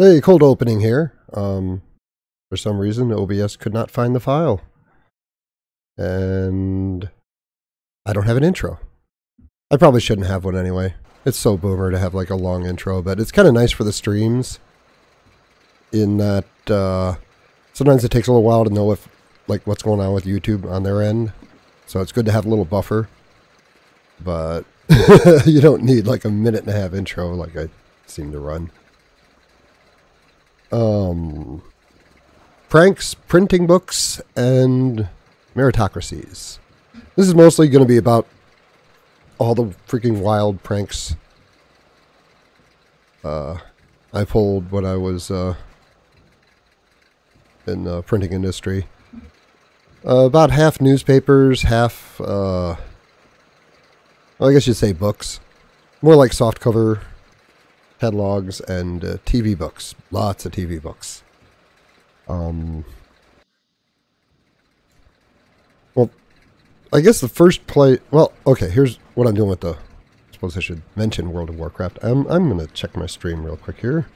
Hey, cold opening here. Um, for some reason, OBS could not find the file. And I don't have an intro. I probably shouldn't have one anyway. It's so boomer to have like a long intro, but it's kind of nice for the streams in that uh, sometimes it takes a little while to know if like what's going on with YouTube on their end. So it's good to have a little buffer. But you don't need like a minute and a half intro like I seem to run. Um, pranks, printing books, and meritocracies. This is mostly going to be about all the freaking wild pranks uh, I pulled when I was uh, in the printing industry. Uh, about half newspapers, half, uh, well, I guess you'd say books. More like softcover catalogs and uh, TV books. Lots of TV books. Um, well, I guess the first play. Well, okay. Here's what I'm doing with the. I suppose I should mention World of Warcraft. I'm I'm gonna check my stream real quick here.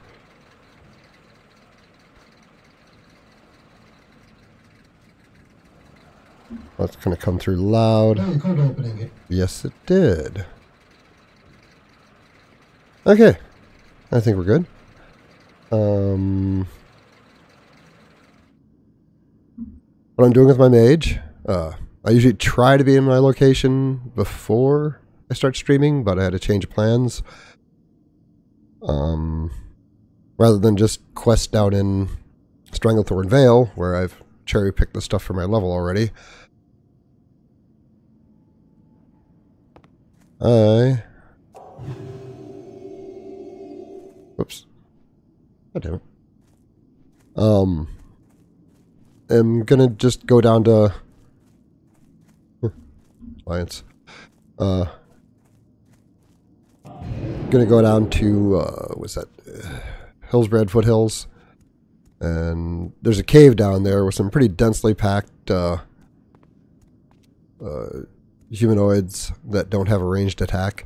That's gonna come through loud. Yes, it did. Okay, I think we're good. Um, what I'm doing with my mage, uh, I usually try to be in my location before I start streaming, but I had to change plans. Um, rather than just quest out in Stranglethorn Vale, where I've cherry picked the stuff for my level already. I Whoops. God damn it. Um, I'm gonna just go down to Alliance. Uh, gonna go down to uh, what's that? Hillsbrad Foothills, and there's a cave down there with some pretty densely packed uh, uh, humanoids that don't have a ranged attack.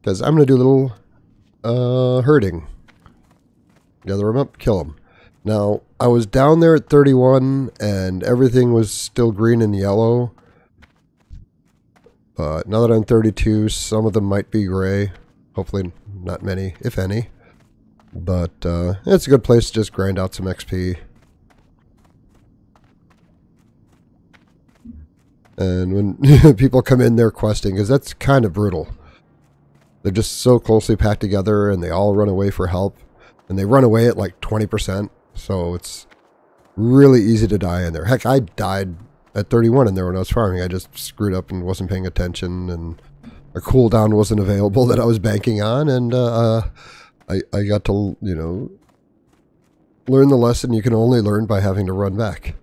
Because I'm gonna do a little uh, herding. Gather them up, kill them. Now, I was down there at 31 and everything was still green and yellow. But now that I'm 32, some of them might be gray. Hopefully not many, if any. But uh, it's a good place to just grind out some XP. And when people come in there questing, because that's kind of brutal. They're just so closely packed together and they all run away for help. And they run away at like 20%. So it's really easy to die in there. Heck, I died at 31 in there when I was farming. I just screwed up and wasn't paying attention and a cooldown wasn't available that I was banking on. And uh, uh, I, I got to, you know, learn the lesson you can only learn by having to run back.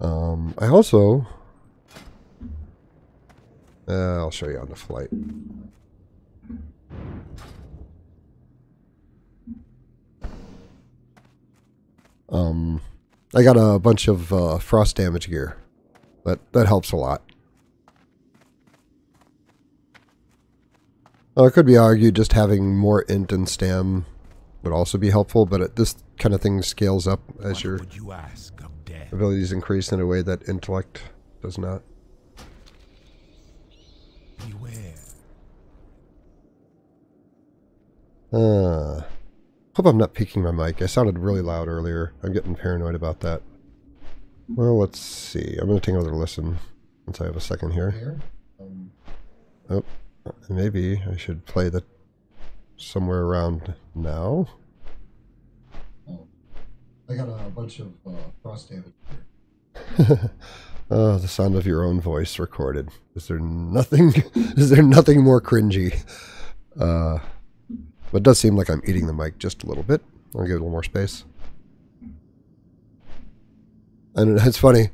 Um, I also uh, I'll show you on the flight. Um, I got a bunch of uh, frost damage gear. That that helps a lot. Well, it could be argued just having more int and stam would also be helpful, but it, this kind of thing scales up as what your you abilities increase in a way that intellect does not. Uh, hope I'm not peaking my mic. I sounded really loud earlier. I'm getting paranoid about that. Well, let's see. I'm going to take another listen once I have a second here. Um, oh, maybe I should play that somewhere around now. Oh, I got a bunch of uh, frost damage oh, the sound of your own voice recorded. Is there nothing? is there nothing more cringy? Uh, but it does seem like I'm eating the mic just a little bit. I'll give it a little more space. And it's funny.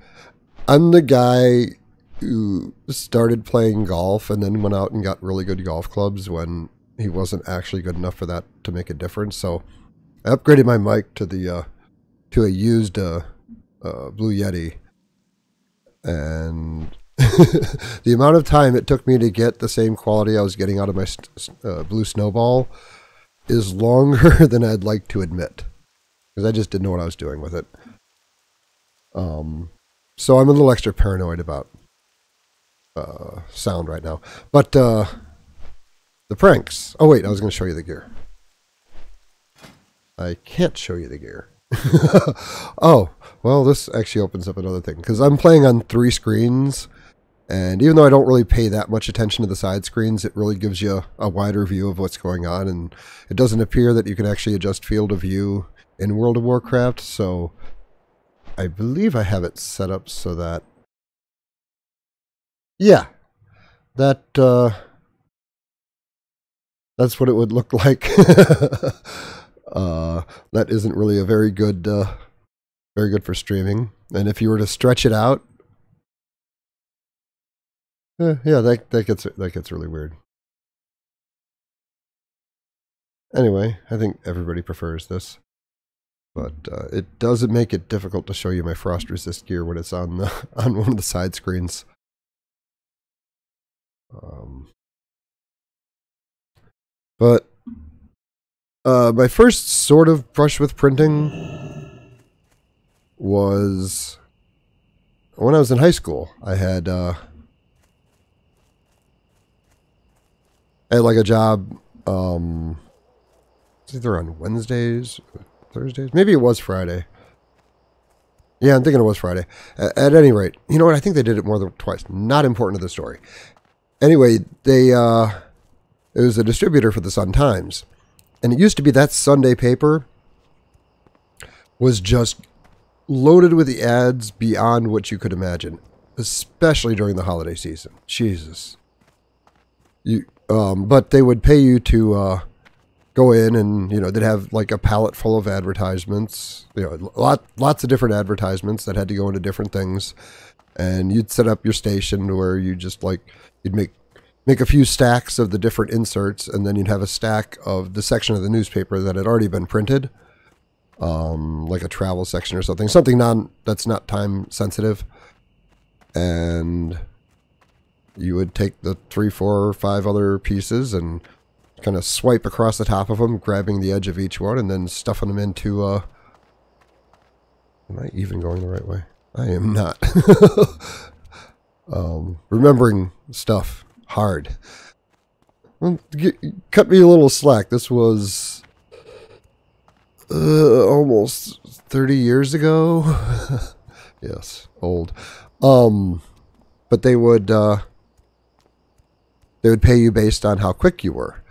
I'm the guy who started playing golf and then went out and got really good golf clubs when he wasn't actually good enough for that to make a difference. So I upgraded my mic to the uh, to a used uh, uh, Blue Yeti, and the amount of time it took me to get the same quality I was getting out of my uh, Blue Snowball is longer than I'd like to admit because I just didn't know what I was doing with it. Um, so I'm a little extra paranoid about uh, sound right now. But uh, the pranks. Oh wait, I was going to show you the gear. I can't show you the gear. oh, well, this actually opens up another thing because I'm playing on three screens, and even though I don't really pay that much attention to the side screens, it really gives you a wider view of what's going on, and it doesn't appear that you can actually adjust field of view in World of Warcraft. So I believe I have it set up so that, yeah, that uh, that's what it would look like. uh, that isn't really a very good, uh, very good for streaming. And if you were to stretch it out, eh, yeah, that that gets that gets really weird. Anyway, I think everybody prefers this. But uh, it doesn't make it difficult to show you my frost resist gear when it's on the on one of the side screens. Um, but uh, my first sort of brush with printing was when I was in high school. I had uh, I had like a job um, either on Wednesdays, Thursdays, maybe it was Friday. Yeah, I'm thinking it was Friday. At, at any rate, you know what? I think they did it more than twice. Not important to the story. Anyway, they uh, it was a distributor for the Sun Times and it used to be that Sunday paper was just loaded with the ads beyond what you could imagine, especially during the holiday season. Jesus. You, um, but they would pay you to uh, go in and you know they'd have like a pallet full of advertisements, you know, lot lots of different advertisements that had to go into different things, and you'd set up your station where you just like you'd make make a few stacks of the different inserts, and then you'd have a stack of the section of the newspaper that had already been printed, um, like a travel section or something, something non that's not time sensitive, and you would take the three, four, or five other pieces and kind of swipe across the top of them, grabbing the edge of each one, and then stuffing them into. Uh, am I even going the right way? I am not. um, remembering stuff hard. Well, get, cut me a little slack. This was uh, almost 30 years ago. yes, old. Um, but they would uh, they would pay you based on how quick you were.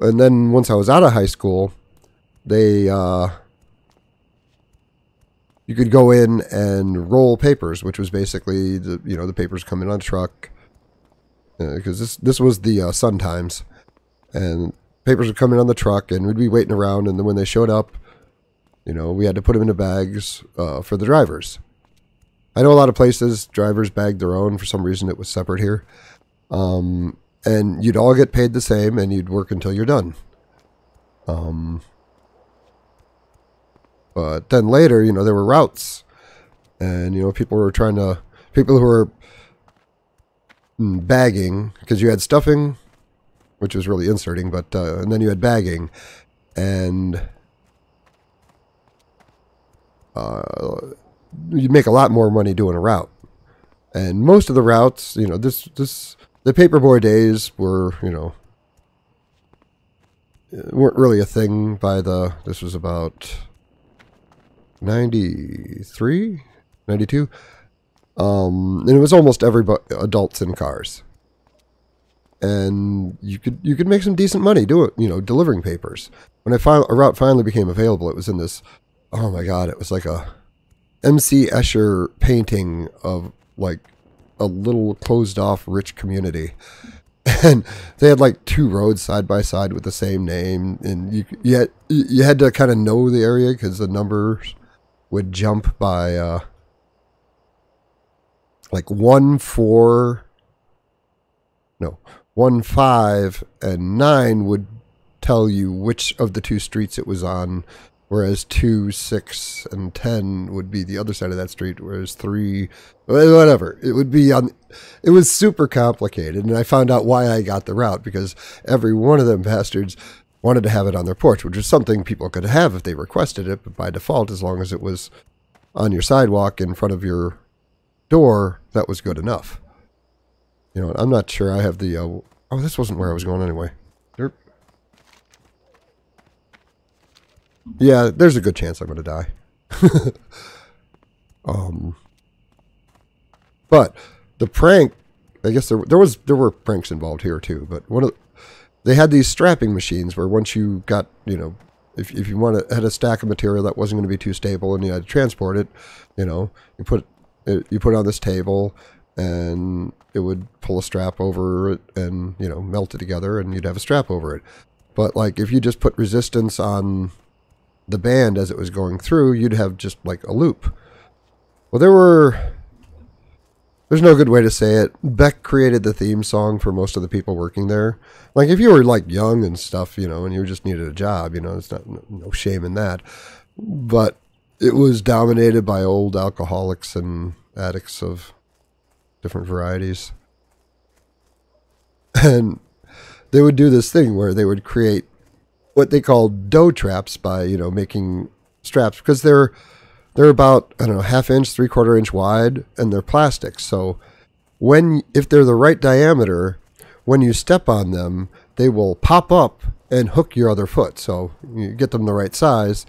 And then once I was out of high school, they uh, you could go in and roll papers, which was basically the you know the papers come in on a truck because uh, this this was the uh, Sun Times, and papers would come in on the truck, and we'd be waiting around, and then when they showed up, you know, we had to put them into bags uh, for the drivers. I know a lot of places drivers bag their own. For some reason, it was separate here, um, and you'd all get paid the same, and you'd work until you're done. Um, but then later, you know, there were routes, and you know, people were trying to people who were bagging because you had stuffing, which was really inserting, but uh, and then you had bagging, and uh, you'd make a lot more money doing a route. And most of the routes, you know, this this the paperboy days were, you know, weren't really a thing by the this was about 93 92 um, and it was almost every adults in cars. And you could you could make some decent money do it, you know, delivering papers. When I a route finally became available, it was in this. Oh my god! It was like a M.C. Escher painting of like a little closed off rich community and they had like two roads side by side with the same name and you you had, you had to kind of know the area because the numbers would jump by uh, like one four no one five and nine would tell you which of the two streets it was on whereas two six and ten would be the other side of that street whereas three whatever it would be on it was super complicated and i found out why i got the route because every one of them bastards wanted to have it on their porch, which was something people could have if they requested it, but by default, as long as it was on your sidewalk in front of your door, that was good enough. You know, I'm not sure I have the, uh, oh, this wasn't where I was going anyway. Derp. Yeah, there's a good chance I'm going to die. um, but the prank, I guess there, there was there were pranks involved here too. But one of the, they had these strapping machines where once you got you know if if you wanted had a stack of material that wasn't going to be too stable and you had to transport it, you know you put it, you put it on this table and it would pull a strap over it and you know melt it together and you'd have a strap over it. But like if you just put resistance on the band as it was going through, you'd have just like a loop. Well, there were. There's no good way to say it. Beck created the theme song for most of the people working there. Like, if you were like young and stuff, you know, and you just needed a job, you know, it's not no shame in that. But it was dominated by old alcoholics and addicts of different varieties. And they would do this thing where they would create what they call dough traps by you know making straps because they're they're about I don't know half inch, three quarter inch wide, and they're plastic. So when if they're the right diameter, when you step on them, they will pop up and hook your other foot. So you get them the right size.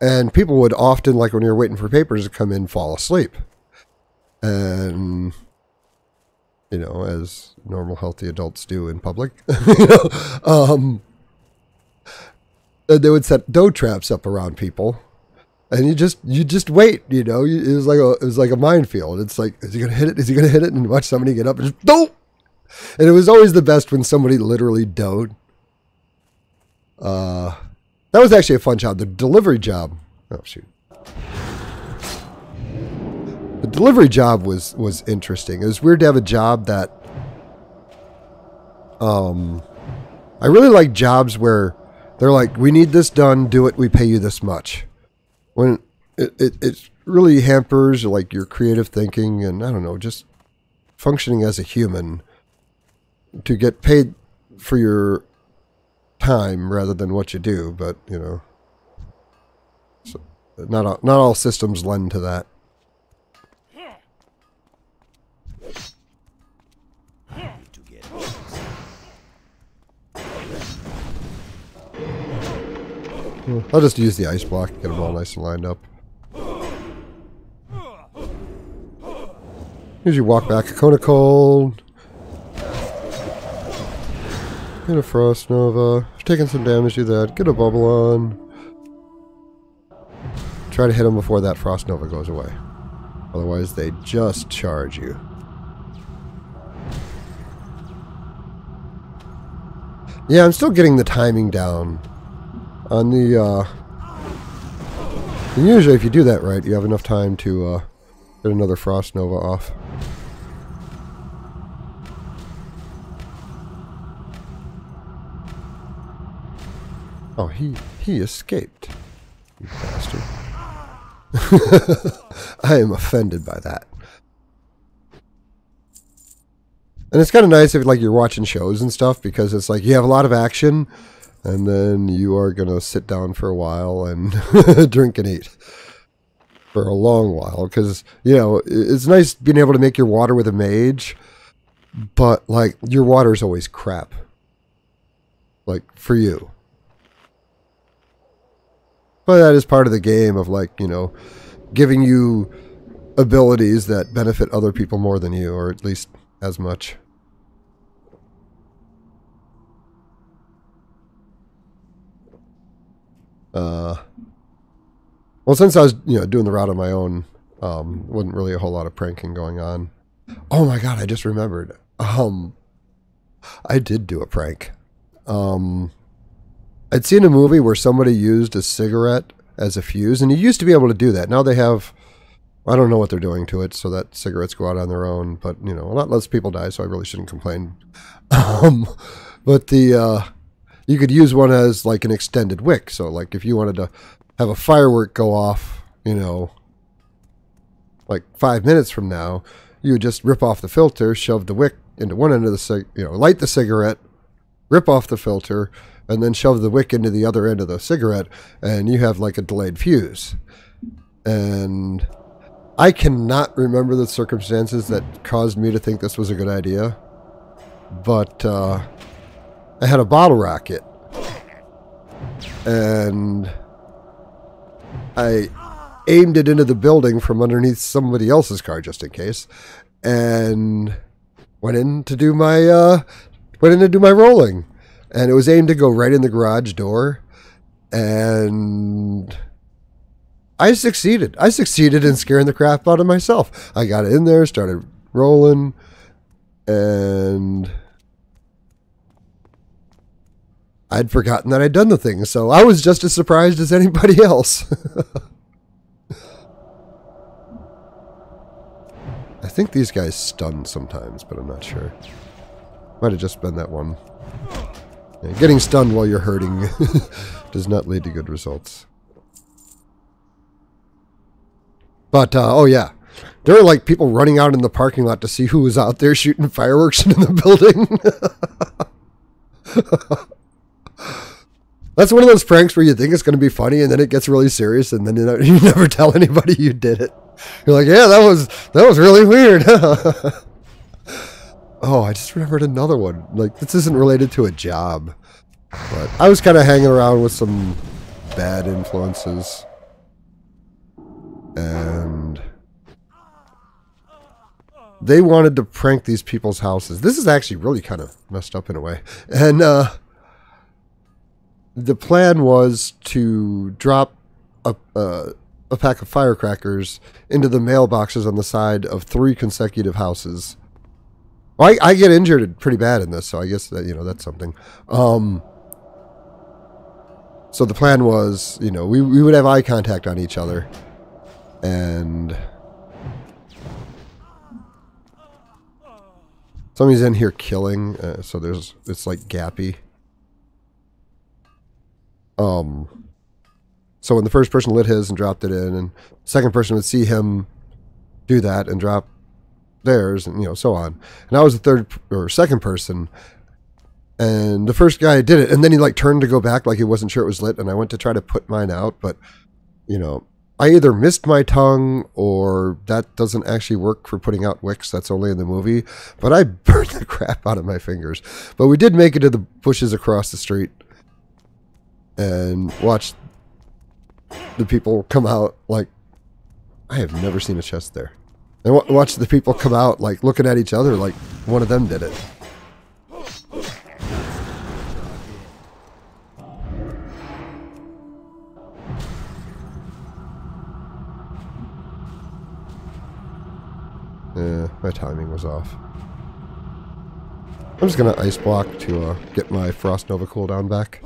And people would often, like when you're waiting for papers to come in, fall asleep. And you know, as normal healthy adults do in public. you know, um, they would set dough traps up around people, and you just you just wait. You know, it was like a it was like a minefield. It's like, is he gonna hit it? Is he gonna hit it? And watch somebody get up and just do And it was always the best when somebody literally doed. Uh, that was actually a fun job. The delivery job. Oh shoot. The delivery job was was interesting. It was weird to have a job that. Um, I really like jobs where they're like, we need this done, do it, we pay you this much. When it, it, it really hampers like your creative thinking and I don't know, just functioning as a human to get paid for your time rather than what you do, but you know, so not all, not all systems lend to that. I'll just use the ice block, get them all nice and lined up. Here's your walk back, a cone of cold. Get a frost nova. Taking some damage, do that. Get a bubble on. Try to hit them before that frost nova goes away. Otherwise, they just charge you. Yeah, I'm still getting the timing down on the, uh, usually if you do that right, you have enough time to, uh, get another Frost Nova off. Oh, he, he escaped. You bastard. I am offended by that. And it's kind of nice if like you're watching shows and stuff because it's like you have a lot of action and then you are going to sit down for a while and drink and eat for a long while. Because you know it's nice being able to make your water with a mage but like your water is always crap. Like for you. But that is part of the game of like you know giving you abilities that benefit other people more than you or at least as much Uh, well, since I was you know doing the route on my own, um, wasn't really a whole lot of pranking going on. Oh my god, I just remembered. Um, I did do a prank. Um, I'd seen a movie where somebody used a cigarette as a fuse, and you used to be able to do that. Now they have, I don't know what they're doing to it, so that cigarettes go out on their own. But you know, a lot less people die, so I really shouldn't complain. Um, but the uh, you could use one as like an extended wick. So like if you wanted to have a firework go off, you know, like five minutes from now, you would just rip off the filter, shove the wick into one end of the you know, light the cigarette, rip off the filter, and then shove the wick into the other end of the cigarette, and you have like a delayed fuse. And I cannot remember the circumstances that caused me to think this was a good idea, but uh, I had a bottle rocket, and I aimed it into the building from underneath somebody else's car just in case, and went in to do my uh, went in to do my rolling, and it was aimed to go right in the garage door, and I succeeded. I succeeded in scaring the crap out of myself. I got in there, started rolling, and I'd forgotten that I'd done the thing, so I was just as surprised as anybody else. I think these guys stun sometimes, but I'm not sure. Might have just been that one. Yeah, getting stunned while you're hurting does not lead to good results. But, uh, oh yeah. There were like people running out in the parking lot to see who was out there shooting fireworks into the building. That's one of those pranks where you think it's going to be funny and then it gets really serious and then you, you never tell anybody you did it. You're like, yeah, that was that was really weird. oh, I just remembered another one. Like this isn't related to a job, but I was kind of hanging around with some bad influences, and they wanted to prank these people's houses. This is actually really kind of messed up in a way, and uh, the plan was to drop a. A pack of firecrackers into the mailboxes on the side of three consecutive houses. I, I get injured pretty bad in this, so I guess that you know that's something. Um, so the plan was, you know, we, we would have eye contact on each other, and somebody's in here killing, uh, so there's it's like gappy. Um, so when the first person lit his and dropped it in, and second person would see him do that and drop theirs, and you know, so on. And I was the third or second person, and the first guy did it, and then he like turned to go back like he wasn't sure it was lit, and I went to try to put mine out, but you know, I either missed my tongue or that doesn't actually work for putting out wicks. That's only in the movie. But I burned the crap out of my fingers. But we did make it to the bushes across the street and watch the people come out like I have never seen a chest there. And watch the people come out like looking at each other like one of them did it. Yeah, my timing was off. I'm just gonna ice block to uh, get my Frost Nova cooldown back.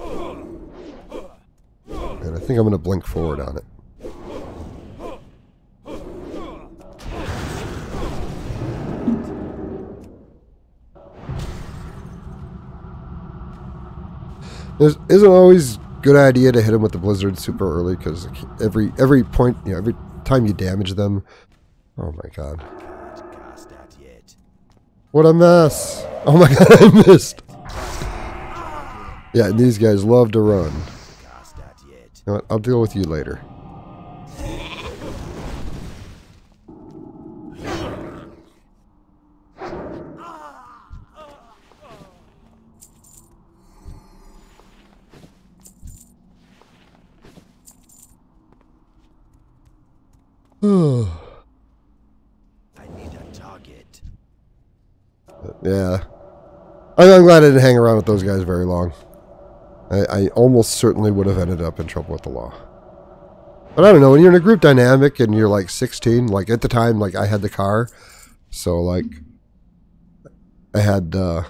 And I think I'm going to blink forward on it. It isn't always a good idea to hit them with the blizzard super early because every every point, you know, every time you damage them, oh my god. What a mess! Oh my god, I missed! Yeah, and these guys love to run know what? I'll deal with you later. I need a target. yeah. I'm glad I didn't hang around with those guys very long. I, I almost certainly would have ended up in trouble with the law. But I don't know, when you're in a group dynamic and you're like 16, like at the time, like I had the car. So like I had, uh,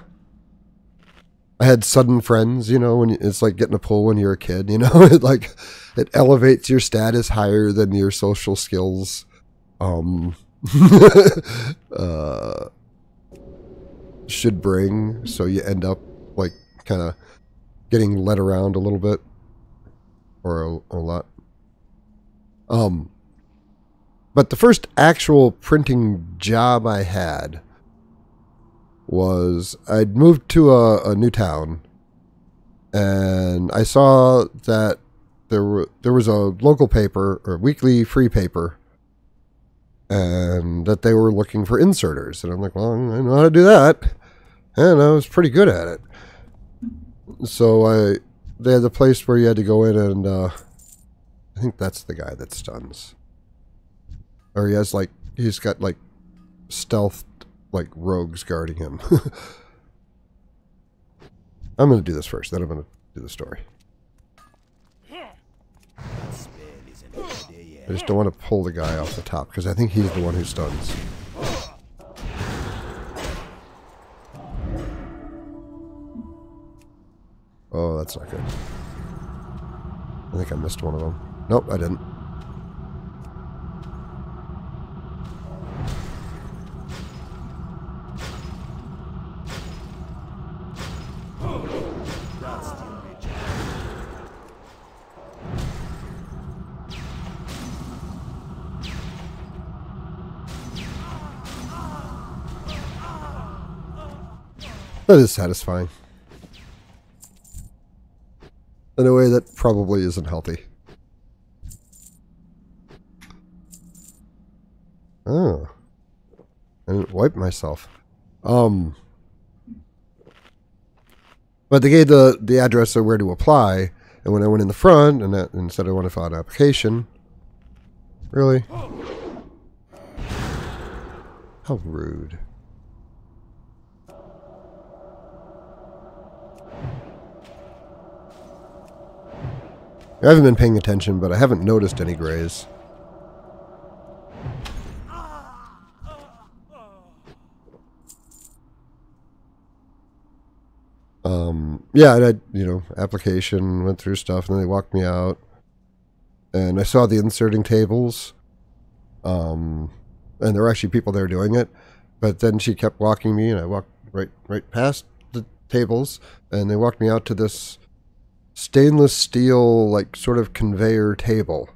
I had sudden friends, you know, when it's like getting a pull when you're a kid, you know, it like, it elevates your status higher than your social skills. Um, uh, should bring. So you end up like kind of getting led around a little bit or a, a lot. Um, but the first actual printing job I had was I'd moved to a, a new town and I saw that there were there was a local paper or weekly free paper, and that they were looking for inserters, and I'm like, well, I know how to do that, and I was pretty good at it. So I they had the place where you had to go in and uh, I think that's the guy that stuns, or he has like he's got like stealth like rogues guarding him. I'm going to do this first, then I'm going to do the story. I just don't want to pull the guy off the top because I think he's the one who stuns. Oh, that's not good. I think I missed one of them. Nope, I didn't. That is satisfying. In a way that probably isn't healthy. Oh. I didn't wipe myself. Um. But they gave the, the address of where to apply, and when I went in the front and, that, and said I want to file an application, really? How rude. I haven't been paying attention, but I haven't noticed any grays. Um, yeah, and I, you know, application, went through stuff, and then they walked me out. And I saw the inserting tables. Um, and there were actually people there doing it. But then she kept walking me, and I walked right, right past the tables, and they walked me out to this stainless steel, like sort of conveyor table.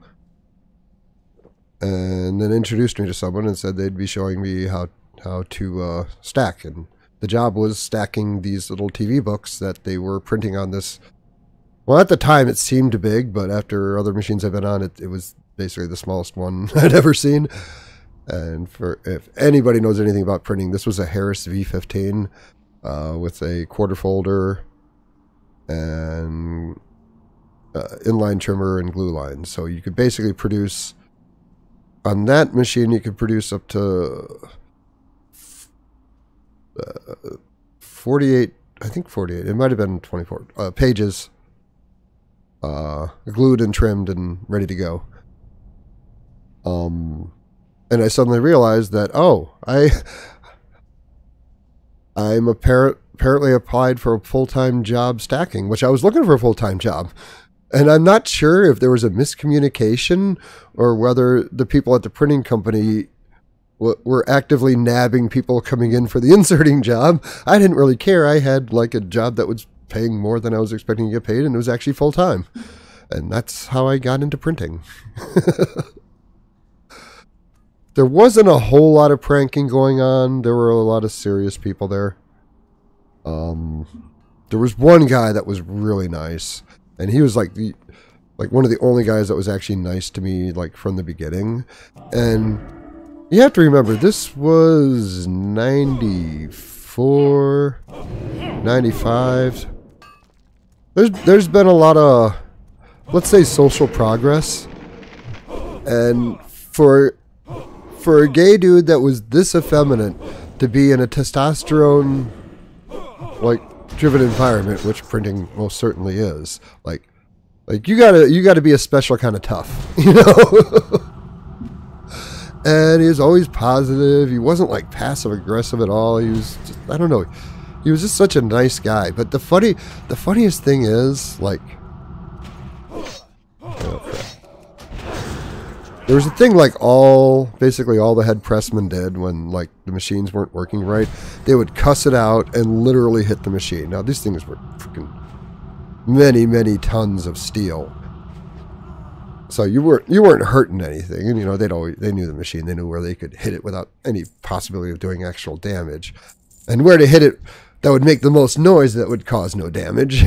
And then introduced me to someone and said they'd be showing me how how to uh, stack. And the job was stacking these little TV books that they were printing on this. Well, at the time it seemed big, but after other machines I've been on, it, it was basically the smallest one I'd ever seen. And for if anybody knows anything about printing, this was a Harris V15 uh, with a quarter folder and uh, inline trimmer and glue lines. So you could basically produce on that machine. You could produce up to uh, forty-eight. I think forty-eight. It might have been twenty-four uh, pages, uh, glued and trimmed and ready to go. Um, and I suddenly realized that oh, I I'm a parent apparently applied for a full time job stacking, which I was looking for a full time job. And I'm not sure if there was a miscommunication or whether the people at the printing company were actively nabbing people coming in for the inserting job. I didn't really care. I had like a job that was paying more than I was expecting to get paid, and it was actually full time. And that's how I got into printing. there wasn't a whole lot of pranking going on. There were a lot of serious people there. Um, there was one guy that was really nice, and he was like the like one of the only guys that was actually nice to me like from the beginning. And you have to remember this was 94 95 there's there's been a lot of let's say social progress and for for a gay dude that was this effeminate to be in a testosterone like driven environment, which printing most certainly is. Like, like you gotta you gotta be a special kind of tough, you know. and he was always positive. He wasn't like passive aggressive at all. He was just I don't know. He was just such a nice guy. But the funny the funniest thing is like. Oh, there was a thing like all basically all the head pressmen did when like the machines weren't working right. They would cuss it out and literally hit the machine. Now these things were freaking many many tons of steel. So you weren't you weren't hurting anything, and you know they'd always they knew the machine. They knew where they could hit it without any possibility of doing actual damage, and where to hit it that would make the most noise that would cause no damage.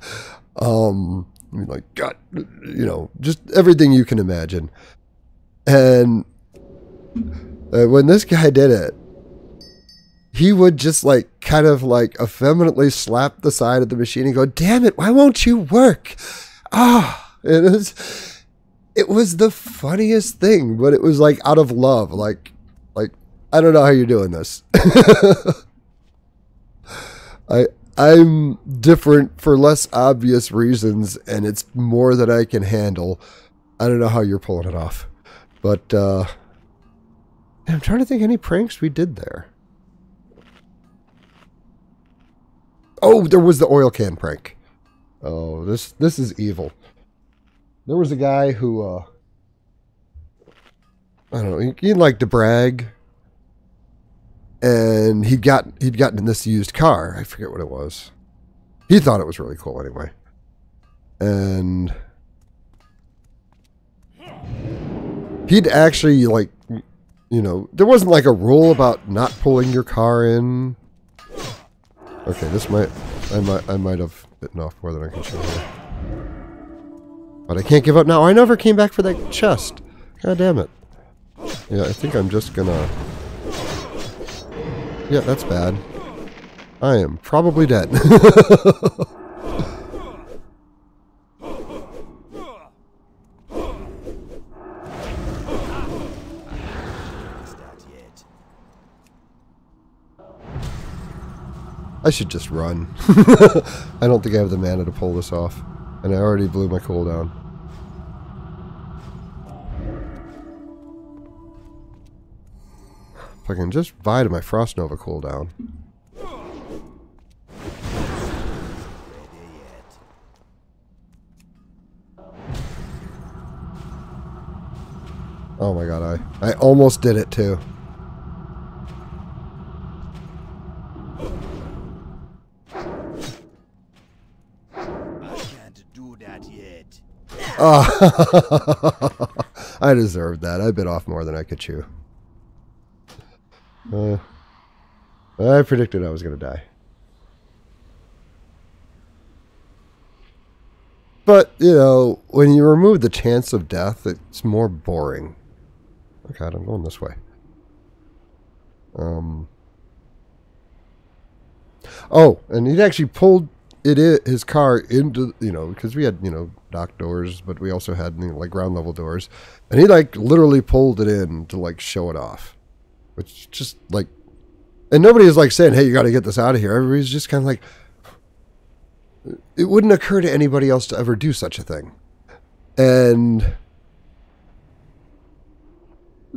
um, like God, you know, just everything you can imagine. And uh, when this guy did it, he would just like kind of like effeminately slap the side of the machine and go, "Damn it, why won't you work?" Ah, it was it was the funniest thing, but it was like out of love, like like I don't know how you're doing this. I I'm different for less obvious reasons, and it's more that I can handle. I don't know how you're pulling it off, but uh, I'm trying to think any pranks we did there. Oh, there was the oil can prank. Oh, this this is evil. There was a guy who uh I don't know, he, he liked to brag. And he got he'd gotten this used car. I forget what it was. He thought it was really cool anyway. And he'd actually like you know, there wasn't like a rule about not pulling your car in Okay, this might I might I might have bitten off more than I can chew. But I can't give up now. I never came back for that chest. God damn it. Yeah, I think I'm just gonna Yeah, that's bad. I am probably dead. I should just run. I don't think I have the mana to pull this off. And I already blew my cooldown. If I can just vie to my Frost Nova cooldown. Oh my god, I, I almost did it too. I deserved that. I bit off more than I could chew. Uh, I predicted I was going to die. But, you know, when you remove the chance of death, it's more boring. Oh god, I'm going this way. Um. Oh, and he'd actually pulled it his car into you know because we had you know dock doors, but we also had you know, like ground level doors, and he like literally pulled it in to like show it off, which just like, and nobody is like saying, "Hey, you got to get this out of here." Everybody's just kind of like, it wouldn't occur to anybody else to ever do such a thing, and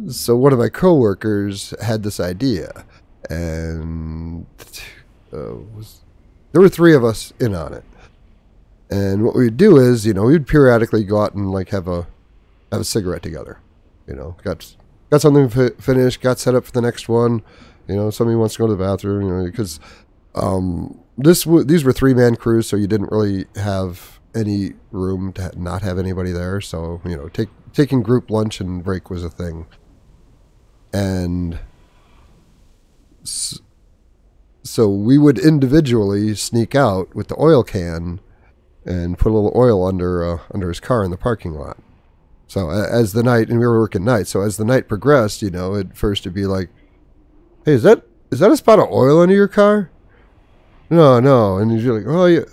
so one of my coworkers had this idea, and uh, was there were three of us in on it. And what we'd do is, you know, we'd periodically go out and like have a have a cigarette together. You know, got got something fi- finished, got set up for the next one. You know, somebody wants to go to the bathroom. You know, because um, this w- these were three man crews, so you didn't really have any room to not have anybody there. So you know, take taking group lunch and break was a thing. And so we would individually sneak out with the oil can and put a little oil under uh, under his car in the parking lot. So as the night, and we were working night. So as the night progressed, you know, at first it'd be like, "Hey, is that is that a spot of oil under your car?" No, no, and you're like, "Oh, yeah."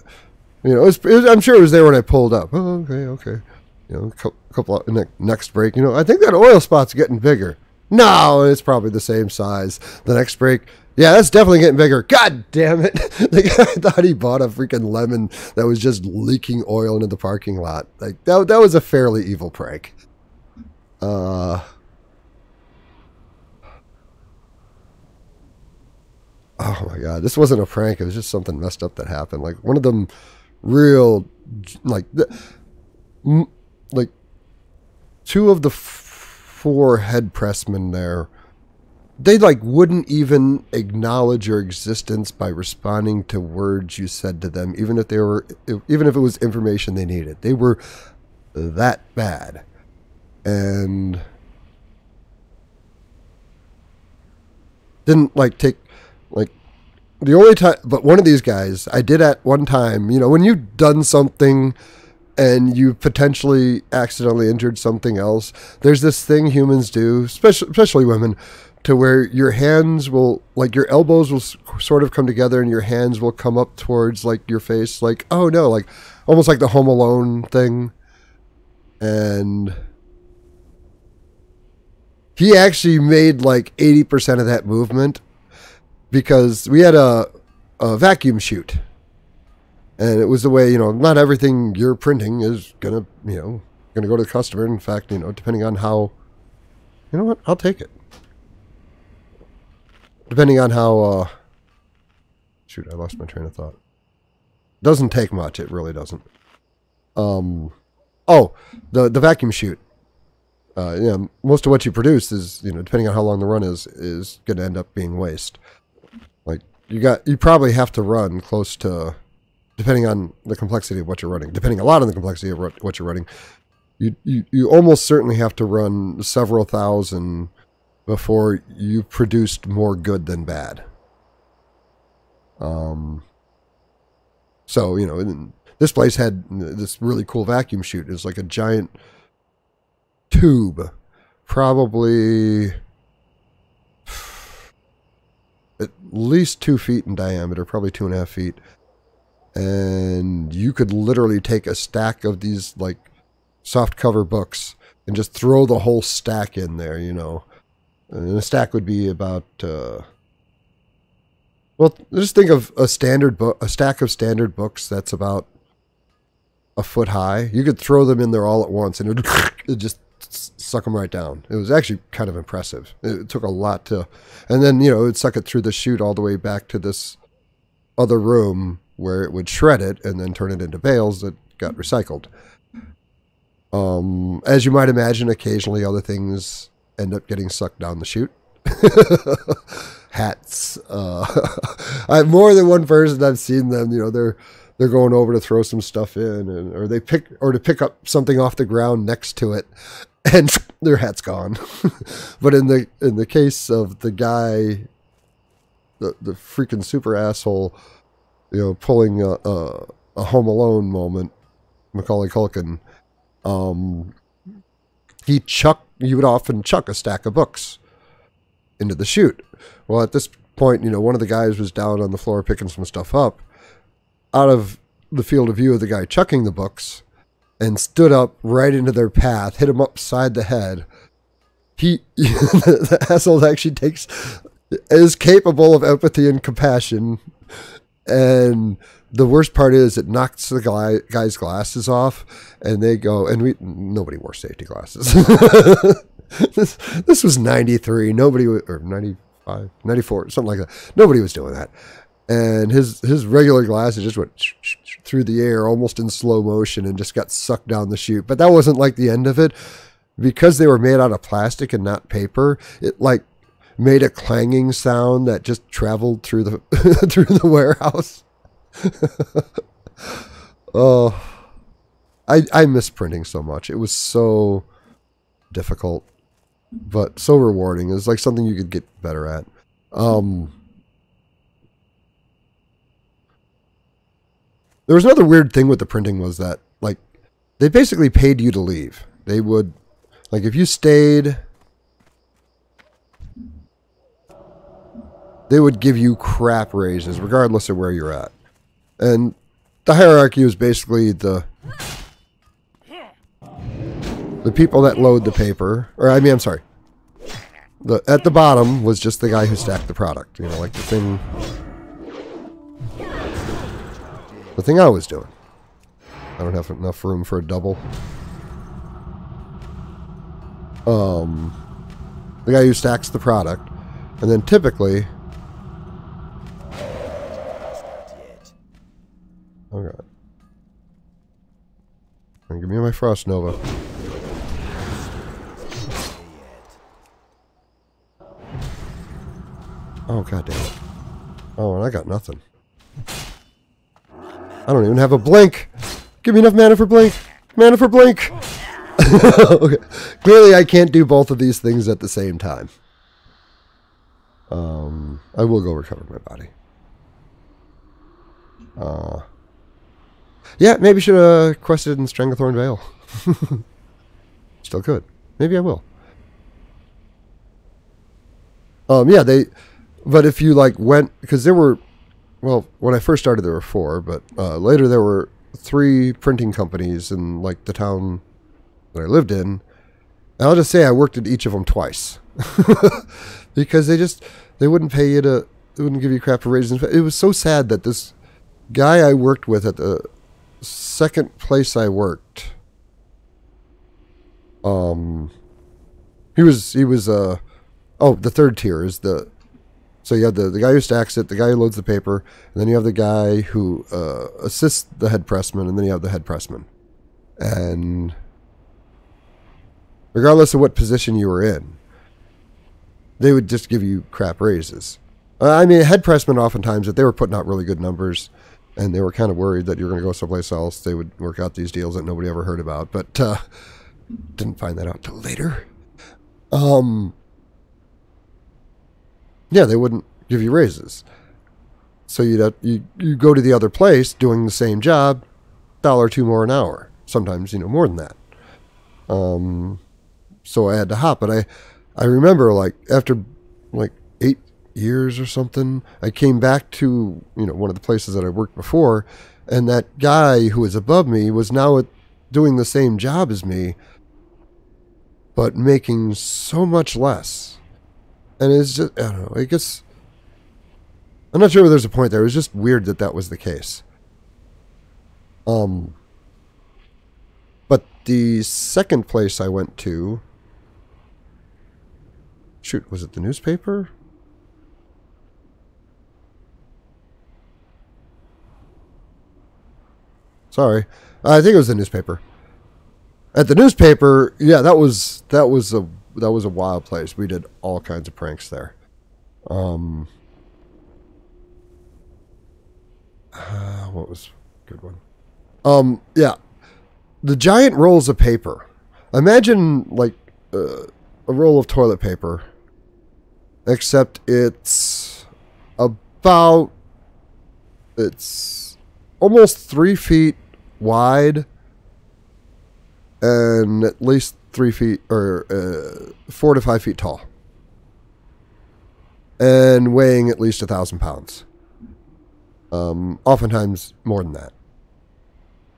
You know, it was, it was, I'm sure it was there when I pulled up. Oh, okay, okay. You know, a couple of, next break, you know, I think that oil spot's getting bigger. No, it's probably the same size. The next break, yeah, that's definitely getting bigger. God damn it. The thought he bought a freaking lemon that was just leaking oil into the parking lot. Like that that was a fairly evil prank. Uh Oh my god, this wasn't a prank. It was just something messed up that happened. Like one of them real like like two of the four head pressmen there they like wouldn't even acknowledge your existence by responding to words you said to them even if they were even if it was information they needed. They were that bad. And didn't like take like the only time, but one of these guys, I did at one time, you know, when you've done something and you potentially accidentally injured something else, there's this thing humans do, especially, especially women, to where your hands will, like your elbows will sort of come together and your hands will come up towards like your face, like, oh no, like almost like the Home Alone thing. And he actually made like 80% of that movement because we had a, a vacuum chute. And it was the way, you know, not everything you're printing is to, you know, to go to the customer. In fact, you know, depending on how, you know what, I'll take it. Depending on how, uh, shoot, I lost my train of thought. Doesn't take much. It really doesn't. Um, oh, the, the vacuum chute. Uh, yeah, most of what you produce is, you know, depending on how long the run is, is going to end up being waste Like, you got you probably have to run close to depending on the complexity of what you're running depending a lot on the complexity of what you're running you, you you almost certainly have to run several thousand before you produced more good than bad um so you know this place had this really cool vacuum chute it's like a giant tube probably at least two feet in diameter, probably two and a half feet. And you could literally take a stack of these like soft cover books and just throw the whole stack in there, you know. And a stack would be about uh, well, just think of a standard book, a stack of standard books that's about a foot high. You could throw them in there all at once, and it would just suck them right down. It was actually kind of impressive. It took a lot to, and then you know it would suck it through the chute all the way back to this other room where it would shred it and then turn it into bales that got recycled. Um, as you might imagine, occasionally other things end up getting sucked down the chute. Hats. Uh, I have more than one person I've seen them. You know, they're they're going over to throw some stuff in, and or they pick or to pick up something off the ground next to it, and their hat's gone. but in the in the case of the guy, the the freaking super asshole, you know, pulling a a, a Home Alone moment, Macaulay Culkin, um, he chuck you would often chuck a stack of books into the chute. Well, at this point, you know, one of the guys was down on the floor picking some stuff up. Out of the field of view of the guy chucking the books, and stood up right into their path, hit him upside the head. He, the, the asshole actually takes, is capable of empathy and compassion. And the worst part is it knocks the guy, guy's glasses off and they go, and we, nobody wore safety glasses. this, this was 93. Nobody, or 95, 94, something like that. Nobody was doing that and his his regular glasses just went through the air almost in slow motion and just got sucked down the chute. But that wasn't like the end of it because they were made out of plastic and not paper. It like made a clanging sound that just traveled through the through the warehouse. oh, I I miss printing so much. It was so difficult, but so rewarding. It was like something you could get better at. Um, There was another weird thing with the printing was that like they basically paid you to leave. They would like if you stayed they would give you crap raises regardless of where you're at. And the hierarchy was basically the the people that load the paper or I mean I'm sorry. The at the bottom was just the guy who stacked the product, you know, like the thing The thing I was doing. I don't have enough room for a double. Um, the guy who stacks the product. And then typically... Oh god. And give me my Frost Nova. Oh god damn it. Oh, and I got nothing. I don't even have a blink. Give me enough mana for blink. Mana for blink. okay. Clearly, I can't do both of these things at the same time. Um, I will go recover my body. Uh, yeah, maybe should have quested in Stranglethorn Vale. Still could. Maybe I will. Um, yeah, they, but if you like went, because there were, well, when I first started there were four, but uh, later there were three printing companies in like the town that I lived in. And I'll just say I worked at each of them twice because they just they wouldn't pay you to they wouldn't give you crap for raises. It was so sad that this guy I worked with at the second place I worked, um, he was he was uh oh the third tier is the so you have the, the guy who stacks it, the guy who loads the paper, and then you have the guy who uh, assists the head pressman, and then you have the head pressman. And regardless of what position you were in, they would just give you crap raises. I mean, head pressmen oftentimes, if they were putting out really good numbers, and they were kind of worried that you were going to go someplace else, they would work out these deals that nobody ever heard about. But uh, didn't find that out till later. Um, yeah, they wouldn't give you raises. So you'd have, you you go to the other place doing the same job, dollar two more an hour. Sometimes you know more than that. Um, so I had to hop, but I I remember like after like eight years or something, I came back to you know one of the places that I worked before, and that guy who was above me was now doing the same job as me, but making so much less and it's just I don't know. I guess I'm not sure if there's a point there. It was just weird that that was the case. Um, but the second place I went to, shoot, was it the newspaper? Sorry, I think it was the newspaper. At the newspaper, yeah, that was that was a that was a wild place. We did all kinds of pranks there. Um, uh, what was good one? Um, yeah, the giant rolls of paper. Imagine like uh, a roll of toilet paper, except it's about it's almost three feet wide and at least three feet or uh, four to five feet tall and weighing at least a thousand pounds. Um, oftentimes more than that.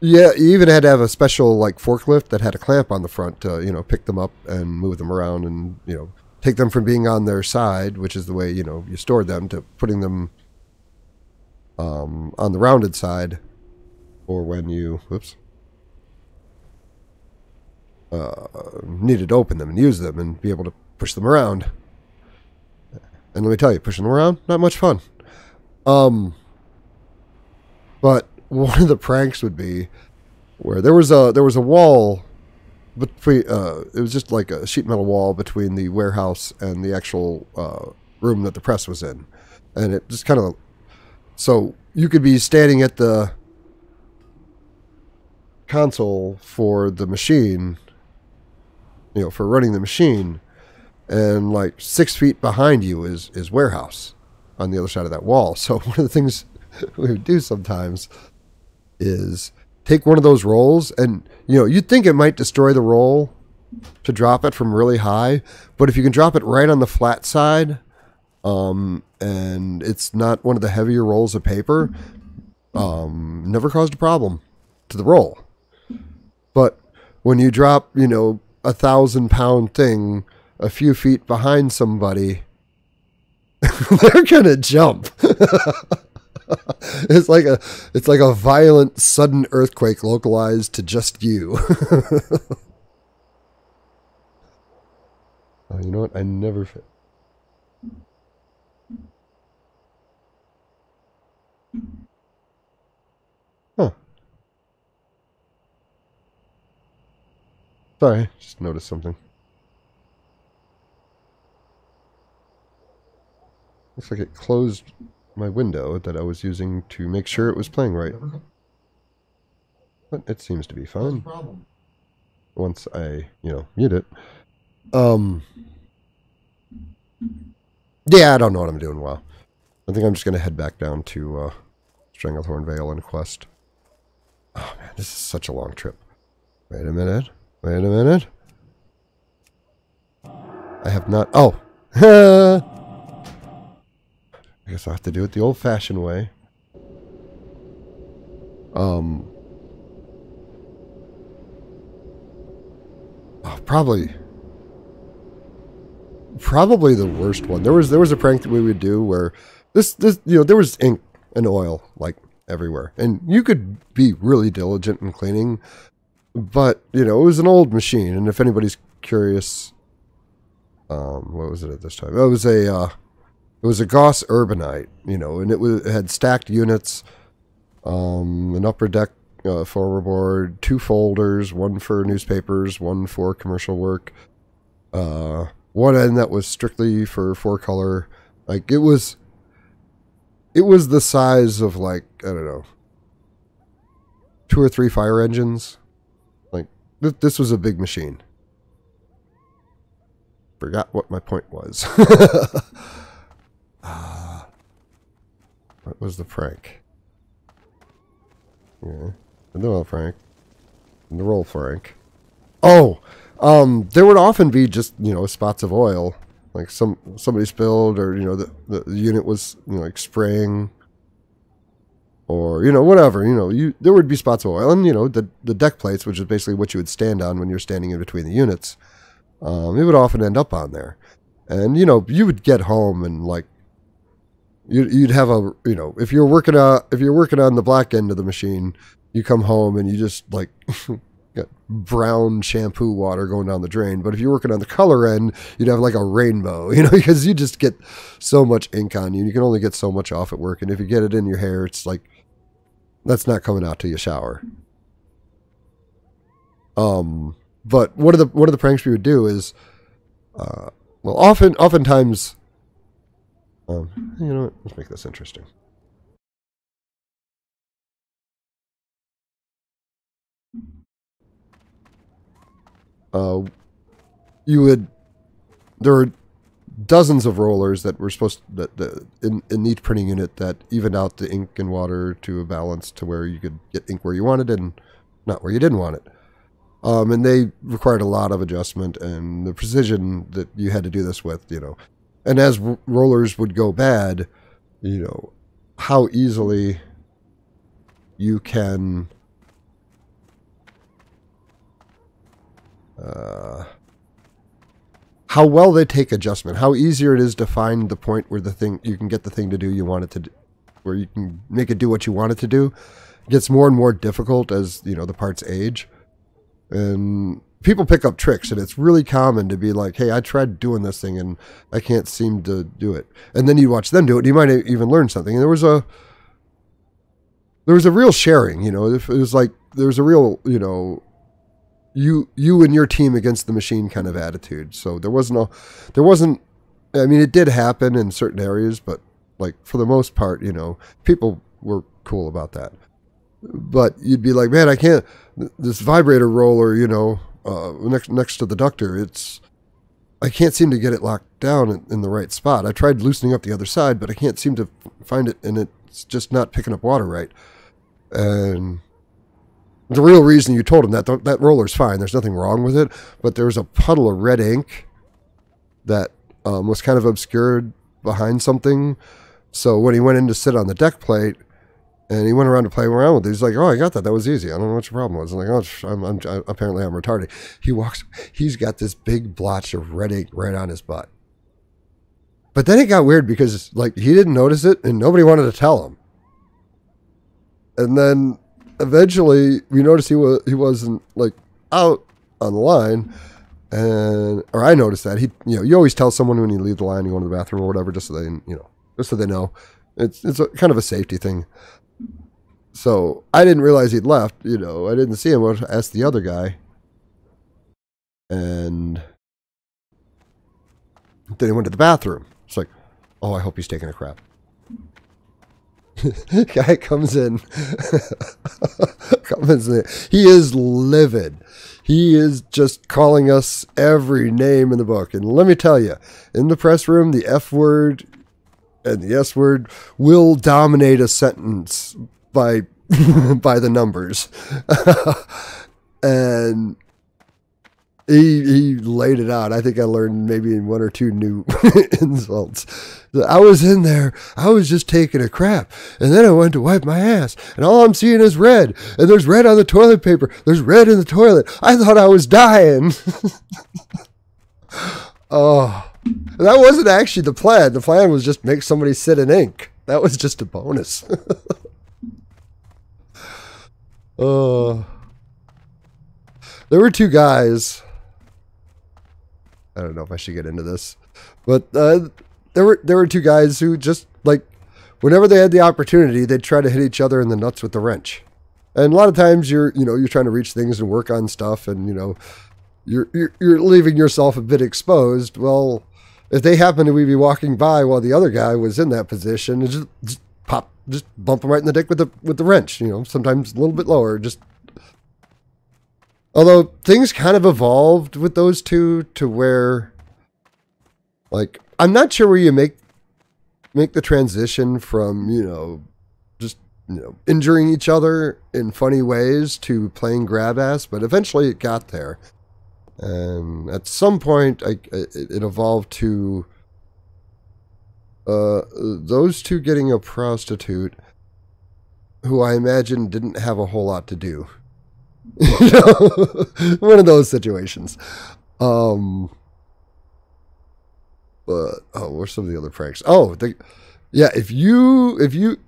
Yeah, you even had to have a special like forklift that had a clamp on the front to you know pick them up and move them around and you know take them from being on their side, which is the way you know you stored them, to putting them um, on the rounded side, or when you whoops uh, needed to open them and use them and be able to push them around. And let me tell you, pushing them around, not much fun. Um, but one of the pranks would be where there was a there was a wall between uh, it was just like a sheet metal wall between the warehouse and the actual uh, room that the press was in, and it just kind of so you could be standing at the console for the machine you know, for running the machine. And like six feet behind you is, is warehouse on the other side of that wall. So one of the things we would do sometimes is take one of those rolls and, you know, you'd think it might destroy the roll to drop it from really high. But if you can drop it right on the flat side, um, and it's not one of the heavier rolls of paper, um, never caused a problem to the roll. But when you drop, you know, a thousand pound thing a few feet behind somebody, they're gonna jump. it's like a it's like a violent sudden earthquake localized to just you. oh, you know what? I never fit. Huh. Sorry, just noticed something. Looks like it closed my window that I was using to make sure it was playing right. But it seems to be fine. Once I, you know, mute it. Um. Yeah, I don't know what I'm doing well. I think I'm just going to head back down to uh, Stranglethorn Vale and Quest. Oh man, this is such a long trip. Wait a minute. Wait a minute. I have not. Oh! I guess I'll have to do it the old fashioned way. Um. Oh, probably. Probably the worst one. There was there was a prank that we would do where this this you know there was ink and oil like everywhere, and you could be really diligent in cleaning, but you know it was an old machine, and if anybody's curious, um, what was it at this time? It was a uh, it was a Goss Urbanite, you know, and it, was, it had stacked units, um, an upper deck uh, forward, two folders, one for newspapers, one for commercial work, uh, one end that was strictly for four color. Like it was, it was the size of like I don't know, two or three fire engines. Th- this was a big machine. Forgot what my point was. uh, what was the prank? Yeah, the oil prank, the roll prank. Oh, um, there would often be just you know spots of oil, like some somebody spilled, or you know the the unit was you know like spraying, or you know whatever. You know you there would be spots of oil, and you know the the deck plates, which is basically what you would stand on when you're standing in between the units. Um, it would often end up on there, and you know you would get home and like you'd, you'd have a you know if you're working on if you're working on the black end of the machine, you come home and you just like got brown shampoo water going down the drain. But if you're working on the color end, you'd have like a rainbow, you know, because you just get so much ink on you. You can only get so much off at work, and if you get it in your hair, it's like that's not coming out till you shower. Um, but one of the one of the pranks we would do is, uh, well, often oftentimes, um, you know, what? let's make this interesting. Uh, you would there were dozens of rollers that were supposed to, that, that in, in each printing unit that evened out the ink and water to a balance to where you could get ink where you wanted and not where you didn't want it. Um, and they required a lot of adjustment and the precision that you had to do this with, you know. And as r- rollers would go bad, you know, how easily you can uh, how well they take adjustment, how easier it is to find the point where the thing you can get the thing to do you want it to do, where you can make it do what you want it to do. Gets more and more difficult as you know the parts age and people pick up tricks and it's really common to be like hey i tried doing this thing and i can't seem to do it and then you watch them do it and you might even learn something and there was a there was a real sharing you know it was like there was a real you know you you and your team against the machine kind of attitude so there wasn't a there wasn't i mean it did happen in certain areas but like for the most part you know people were cool about that but you'd be like man i can't this vibrator roller, you know, uh, next next to the ductor, it's I can't seem to get it locked down in, in, the right spot. I tried loosening up the other side, but I can't seem to find it, and it's just not picking up water right. And the real reason you told him that that roller's fine, there's nothing wrong with it, but there was a puddle of red ink that um, was kind of obscured behind something. So when he went in to sit on the deck plate, and he went around to play around with it. He's like, "Oh, I got that. That was easy. I don't know what your problem was." I'm like, "Oh, I'm, I'm, I, apparently I'm retarded." He walks. He's got this big blotch of red ink right on his butt. But then it got weird because like he didn't notice it, and nobody wanted to tell him. And then eventually we noticed he was he wasn't like out on the line, and or I noticed that he you know you always tell someone when you leave the line you go to the bathroom or whatever just so they you know just so they know. It's it's a, kind of a safety thing. So I didn't realize he'd left. You know, I didn't see him. I asked the other guy, and then he went to the bathroom. It's like, oh, I hope he's taking a crap. guy comes in, comes in. He is livid. He is just calling us every name in the book. And let me tell you, in the press room, the F word and the S word will dominate a sentence by by the numbers. and he he laid it out. I think I learned maybe one or two new insults. I was in there. I was just taking a crap, and then I went to wipe my ass, and all I'm seeing is red. And there's red on the toilet paper. There's red in the toilet. I thought I was dying. oh, that wasn't actually the plan. The plan was just make somebody sit in ink. That was just a bonus. oh. There were two guys I don't know if I should get into this, but uh, there were there were two guys who just like whenever they had the opportunity, they'd try to hit each other in the nuts with the wrench. And a lot of times you're you know you're trying to reach things and work on stuff, and you know you're you're, you're leaving yourself a bit exposed. Well, if they happen to be walking by while the other guy was in that position, just, just pop, just bump him right in the dick with the with the wrench. You know, sometimes a little bit lower, just Although things kind of evolved with those two to where, like, I'm not sure where you make make the transition from you know just you know injuring each other in funny ways to playing grab ass, but eventually it got there, and at some point I, it, evolved to uh, those two getting a prostitute who I imagine didn't have a whole lot to do you know, one of those situations. Um, but oh, what's some of the other pranks? Oh, the, yeah. If you if you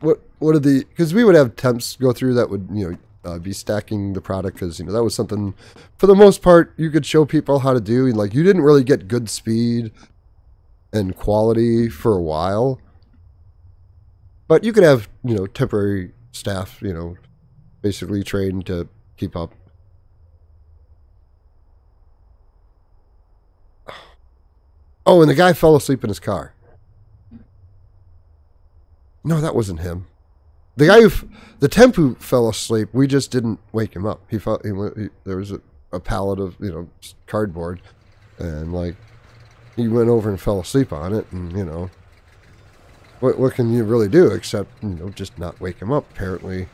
what what are the because we would have temps go through that would you know uh, be stacking the product because you know that was something for the most part you could show people how to do and like you didn't really get good speed and quality for a while but you could have you know temporary staff you know basically trained to keep up. Oh, and the guy fell asleep in his car. No, that wasn't him. The guy who, the temp who fell asleep, we just didn't wake him up. He felt he, he, there was a, a pallet of you know cardboard, and like he went over and fell asleep on it, and you know, what what can you really do except you know just not wake him up? Apparently,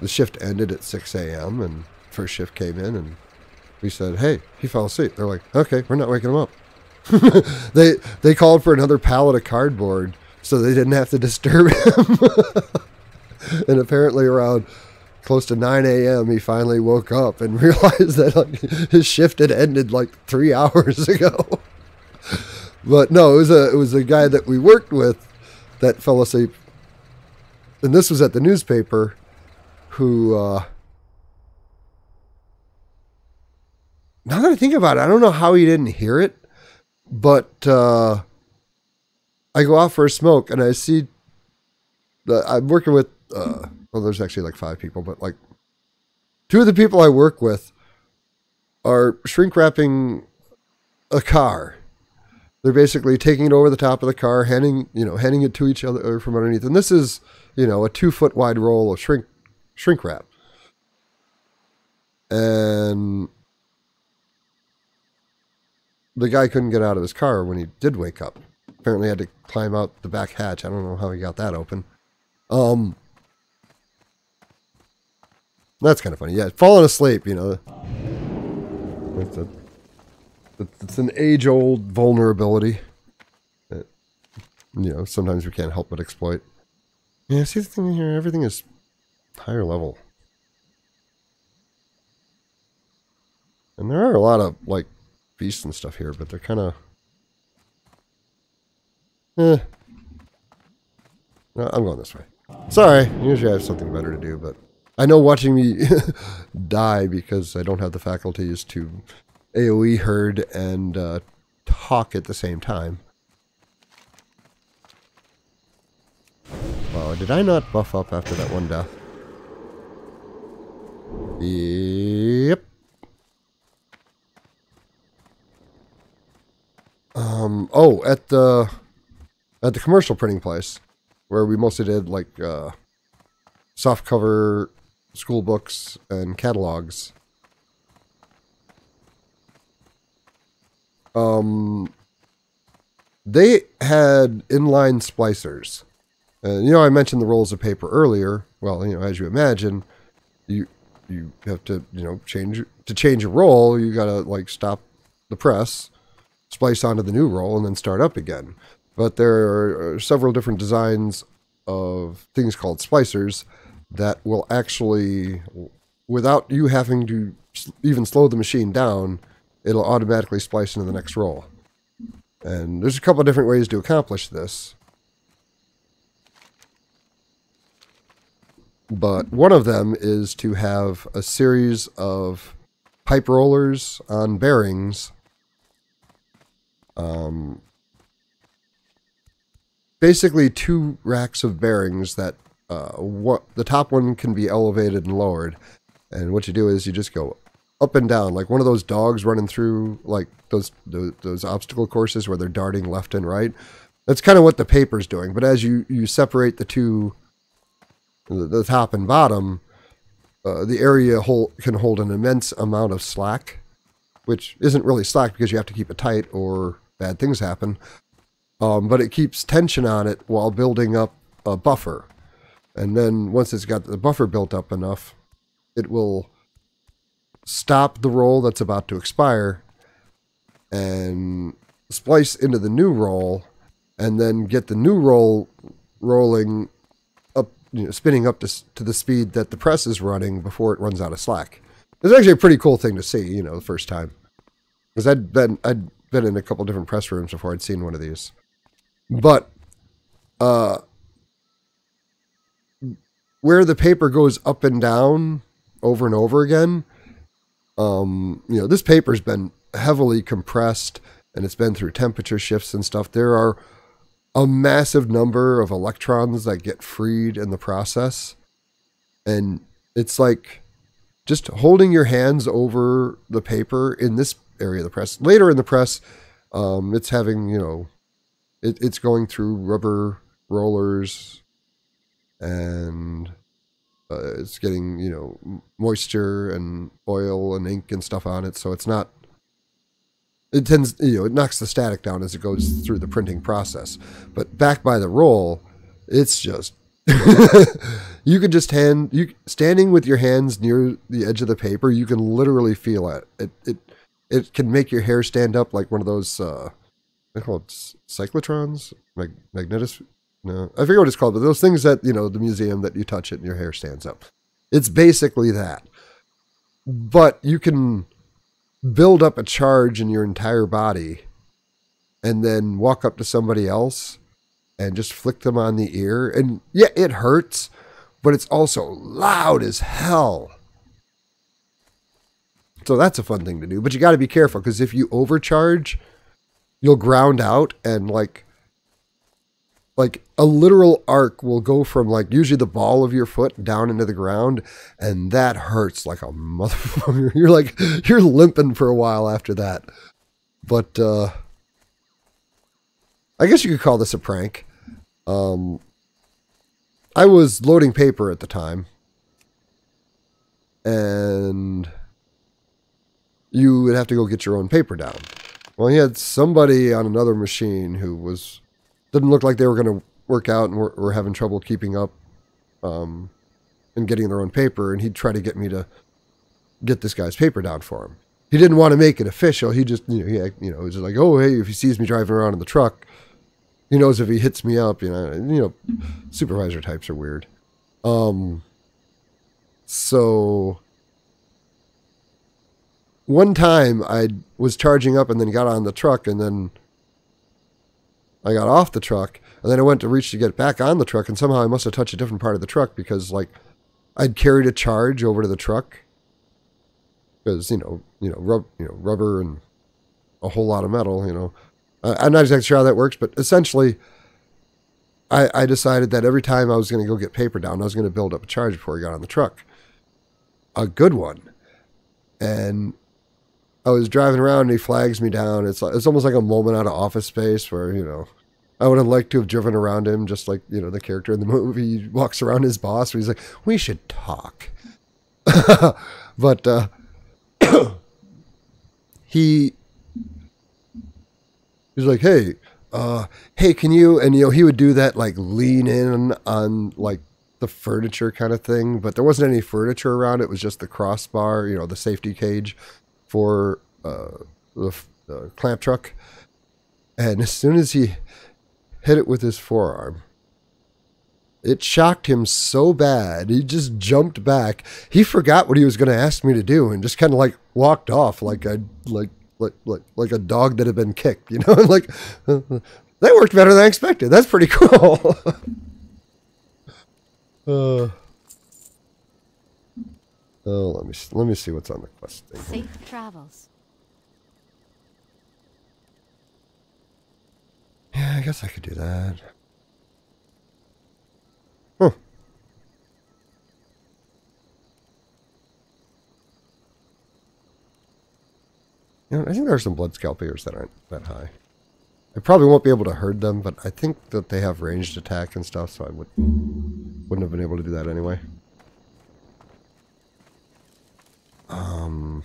the shift ended at 6 a.m. and first shift came in and we said, "Hey, he fell asleep." They're like, "Okay, we're not waking him up." they they called for another pallet of cardboard so they didn't have to disturb him. and apparently around close to 9 a.m. he finally woke up and realized that like, his shift had ended like three hours ago. but no, it was a it was a guy that we worked with that fell asleep, and this was at the newspaper who uh, now that I think about it, I don't know how he didn't hear it, but uh, I go out for a smoke and I see I'm working with uh, well, there's actually like five people, but like two of the people I work with are shrink wrapping a car. They're basically taking it over the top of the car, handing you know handing it to each other from underneath, and this is you know a two foot wide roll of shrink shrink wrap. And the guy couldn't get out of his car when he did wake up. Apparently had to climb out the back hatch. I don't know how he got that open. Um That's kind of funny. Yeah, falling asleep, you know. It's, a, it's an age-old vulnerability that, you know, sometimes we can't help but exploit. Yeah, see the thing here, everything is higher level. And there are a lot of, like, beasts and stuff here, but they're kind of... Eh. No, I'm going this way. Sorry, usually I have something better to do, but I know watching me die because I don't have the faculties to AoE herd and uh, talk at the same time. Wow, did I not buff up after that one death? Yep. Um, oh, at the at the commercial printing place, where we mostly did like uh, soft cover school books and catalogs. Um, they had inline splicers. And you know, I mentioned the rolls of paper earlier. Well, you know, as you imagine, you you have to you know change to change a roll. You gotta like stop the press, splice onto the new roll, and then start up again. But there are several different designs of things called splicers that will actually, without you having to even slow the machine down, it'll automatically splice into the next roll. And there's a couple different ways to accomplish this. But one of them is to have a series of pipe rollers on bearings. Um, basically, two racks of bearings that uh, what the top one can be elevated and lowered. And what you do is you just go up and down, like one of those dogs running through like those those, those obstacle courses where they're darting left and right. That's kind of what the paper's doing. But as you you separate the two, the, top and bottom, uh, the area hold, can hold an immense amount of slack, which isn't really slack because you have to keep it tight or bad things happen. Um, but it keeps tension on it while building up a buffer. And then once it's got the buffer built up enough, it will stop the roll that's about to expire and splice into the new roll and then get the new roll rolling you know, spinning up to, to the speed that the press is running before it runs out of slack. It's actually a pretty cool thing to see, you know, the first time. Because I'd been, I'd been in a couple different press rooms before I'd seen one of these. But, uh, where the paper goes up and down over and over again, um, you know, this paper's been heavily compressed and it's been through temperature shifts and stuff. There are a massive number of electrons that get freed in the process. And it's like just holding your hands over the paper in this area of the press. Later in the press, um, it's having, you know, it, it's going through rubber rollers and uh, it's getting you know moisture and oil and ink and stuff on it, so it's not. It tends, you know, it knocks the static down as it goes through the printing process. But back by the roll, it's just you could just hand you standing with your hands near the edge of the paper. You can literally feel it. It it it can make your hair stand up like one of those. Uh, they call it cyclotrons, mag- magnetis no, I forget what it's called, but those things that you know the museum that you touch it and your hair stands up. It's basically that, but you can build up a charge in your entire body, and then walk up to somebody else and just flick them on the ear, and yeah, it hurts, but it's also loud as hell. So that's a fun thing to do, but you got to be careful because if you overcharge, you'll ground out and like like a literal arc will go from like usually the ball of your foot down into the ground and that hurts like a motherfucker. You're like you're limping for a while after that. But uh i guess you could call this a prank. Um i was loading paper at the time and you would have to go get your own paper down. Well he had somebody on another machine who was didn't look like they were going to work out and were, were, having trouble keeping up um, and getting their own paper. And he'd try to get me to get this guy's paper down for him. He didn't want to make it official. He just, you know, he, you know, was like, oh, hey, if he sees me driving around in the truck, he knows if he hits me up, you know, you know, supervisor types are weird. Um, so one time I was charging up and then got on the truck and then I got off the truck and then I went to reach to get back on the truck and somehow I must have touched a different part of the truck because like I'd carried a charge over to the truck. Because you know you know rub, you know rubber and a whole lot of metal you know. I'm not exactly sure how that works but essentially I, I decided that every time I was going to go get paper down I was going to build up a charge before I got on the truck. A good one. And I was driving around and he flags me down. It's it's almost like a moment out of Office Space where you know I would have liked to have driven around him, just like you know the character in the movie he walks around his boss. He's like, "We should talk," but uh, he he's like, "Hey, uh, hey, can you? And you know, he would do that like lean in on like the furniture kind of thing, but there wasn't any furniture around. It was just the crossbar, you know, the safety cage for uh, the, clamp truck. And as soon as he hit it with his forearm, it shocked him so bad. He just jumped back. He forgot what he was going to ask me to do and just kind of like walked off like a like like like like a dog that had been kicked. You know, like that worked better than I expected. That's pretty cool. uh, oh, let me let me see what's on the quest thing. Safe travels. Yeah, I guess I could do that. Huh. You know, I think there are some blood scalpers that aren't that high. I probably won't be able to herd them, but I think that they have ranged attack and stuff, so I would wouldn't have been able to do that anyway. Um.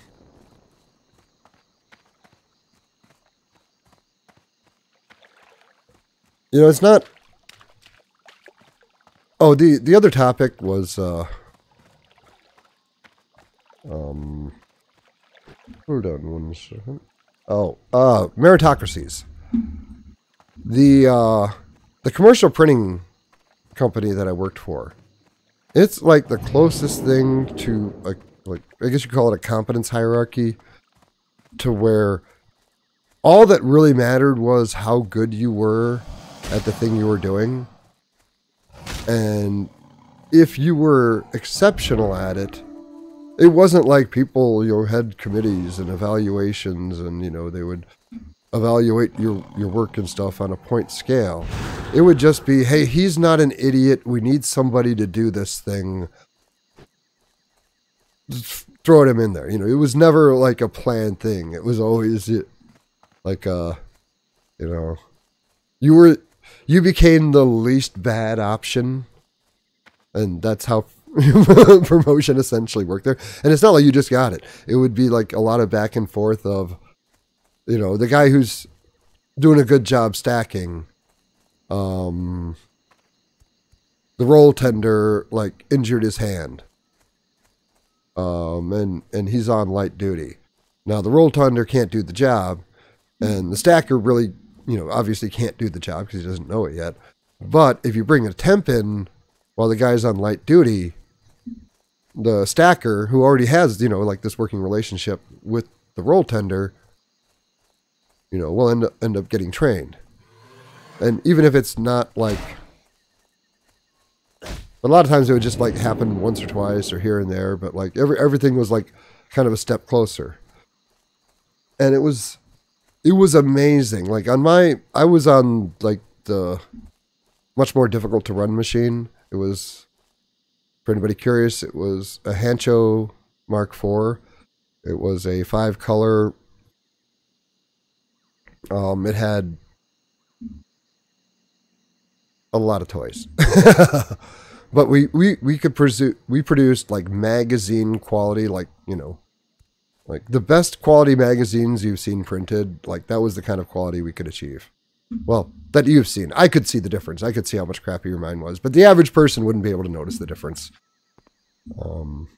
You know, it's not. Oh, the the other topic was uh. Um. Hold on one second. Oh, uh, meritocracies. The uh, the commercial printing company that I worked for. It's like the closest thing to like like I guess you call it a competence hierarchy, to where all that really mattered was how good you were at the thing you were doing, and if you were exceptional at it, it wasn't like people you know had committees and evaluations and you know they would evaluate your your work and stuff on a point scale. It would just be hey he's not an idiot. We need somebody to do this thing just throw him in there you know it was never like a planned thing it was always like uh you know you were you became the least bad option and that's how promotion essentially worked there. And it's not like you just got it. It would be like a lot of back and forth of, you know, the guy who's doing a good job stacking, um, the roll tender like injured his hand, um, and and he's on light duty. Now the roll tender can't do the job, and the stacker really, you know, obviously can't do the job because he doesn't know it yet. But if you bring a temp in while the guy's on light duty, the stacker who already has you know like this working relationship with the roll tender you know will end up, end up getting trained and even if it's not like a lot of times it would just like happen once or twice or here and there but like every everything was like kind of a step closer and it was it was amazing like on my i was on like the much more difficult to run machine it was for anybody curious, it was a Hantscho Mark IV. It was a five color. Um, it had a lot of toys, but we we we could produce we produced like magazine quality, like you know, like the best quality magazines you've seen printed. Like that was the kind of quality we could achieve. Well, that you've seen. I could see the difference. I could see how much crappier mine was, but the average person wouldn't be able to notice the difference. Um,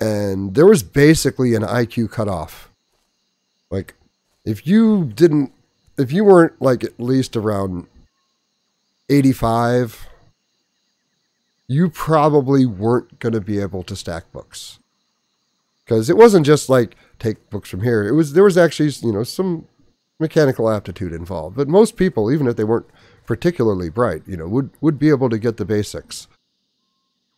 and there was basically an IQ cutoff. Like, if you didn't, if you weren't like at least around 85, you probably weren't going to be able to stack books. Because it wasn't just like take books from here. It was there was actually you know some mechanical aptitude involved. But most people, even if they weren't particularly bright, you know, would would be able to get the basics.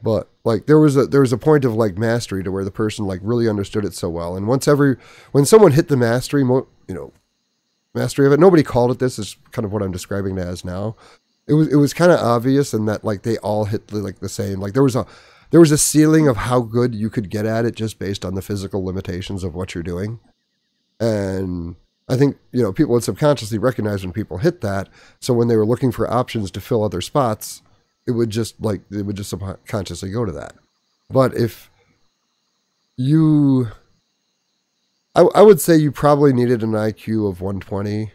But like there was a there was a point of like mastery to where the person like really understood it so well. And once every when someone hit the mastery, you know, mastery of it, nobody called it this. Is kind of what I'm describing it as now. It was it was kind of obvious in that like they all hit the, like the same. Like there was a there was a ceiling of how good you could get at it just based on the physical limitations of what you're doing. And I think, you know, people would subconsciously recognize when people hit that. So when they were looking for options to fill other spots, it would just like, it would just subconsciously go to that. But if you I, I would say you probably needed an IQ of 120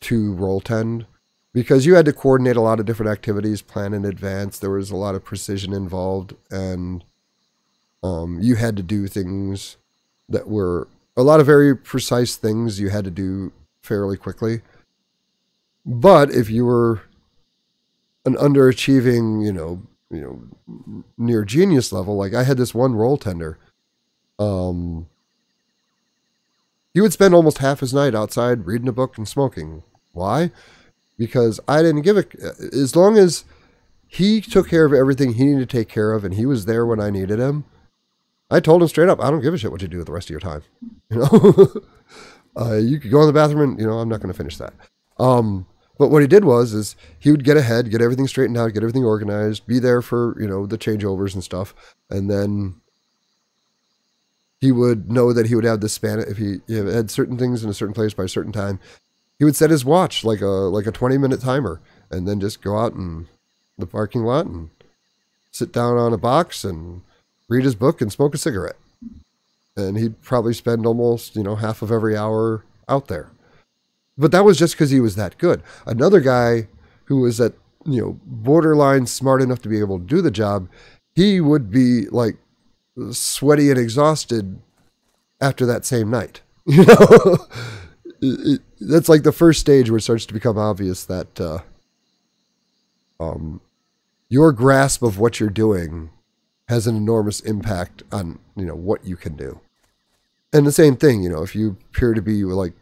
to roll tend because you had to coordinate a lot of different activities, plan in advance. There was a lot of precision involved, and um, you had to do things that were a lot of very precise things you had to do fairly quickly. But if you were an underachieving, you know, you know, near genius level, like I had this one roll tender, um, he would spend almost half his night outside reading a book and smoking. Why? Because I didn't give it. As long as he took care of everything he needed to take care of, and he was there when I needed him. I told him straight up, I don't give a shit what you do with the rest of your time. You know, uh, you could go in the bathroom, and you know, I'm not going to finish that. Um, but what he did was, is he would get ahead, get everything straightened out, get everything organized, be there for you know the changeovers and stuff, and then he would know that he would have this span if he, he had certain things in a certain place by a certain time. He would set his watch like a like a 20 minute timer, and then just go out in the parking lot and sit down on a box and read his book and smoke a cigarette. And he'd probably spend almost you know half of every hour out there. But that was just because he was that good. Another guy who was at you know borderline smart enough to be able to do the job, he would be like sweaty and exhausted after that same night. You know, it, that's like the first stage where it starts to become obvious that uh, um, your grasp of what you're doing has an enormous impact on you know what you can do. And the same thing, you know, if you appear to be like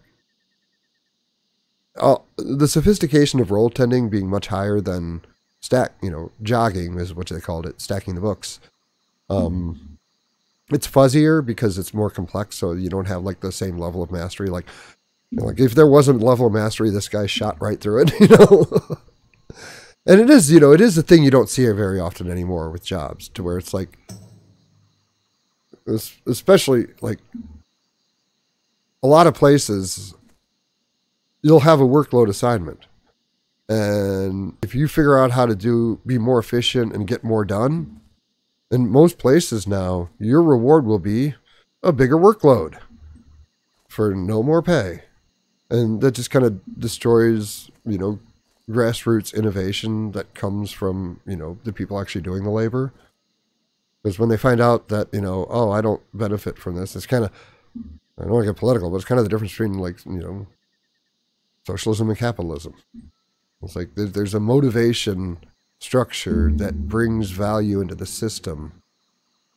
uh, the sophistication of roll tending being much higher than stack, you know, jogging is what they called it, stacking the books. Um, it's fuzzier because it's more complex, so you don't have like the same level of mastery. Like, like if there wasn't level mastery, this guy shot right through it, you know. and it is, you know, it is a thing you don't see very often anymore with jobs, to where it's like, especially like a lot of places, you'll have a workload assignment. And if you figure out how to do be more efficient and get more done, in most places now, your reward will be a bigger workload for no more pay. And that just kind of destroys, you know, grassroots innovation that comes from, you know, the people actually doing the labor. Because when they find out that, you know, oh, I don't benefit from this, it's kind of, I don't want to get political, but it's kind of the difference between, like, you know, socialism and capitalism. It's like there's a motivation structure that brings value into the system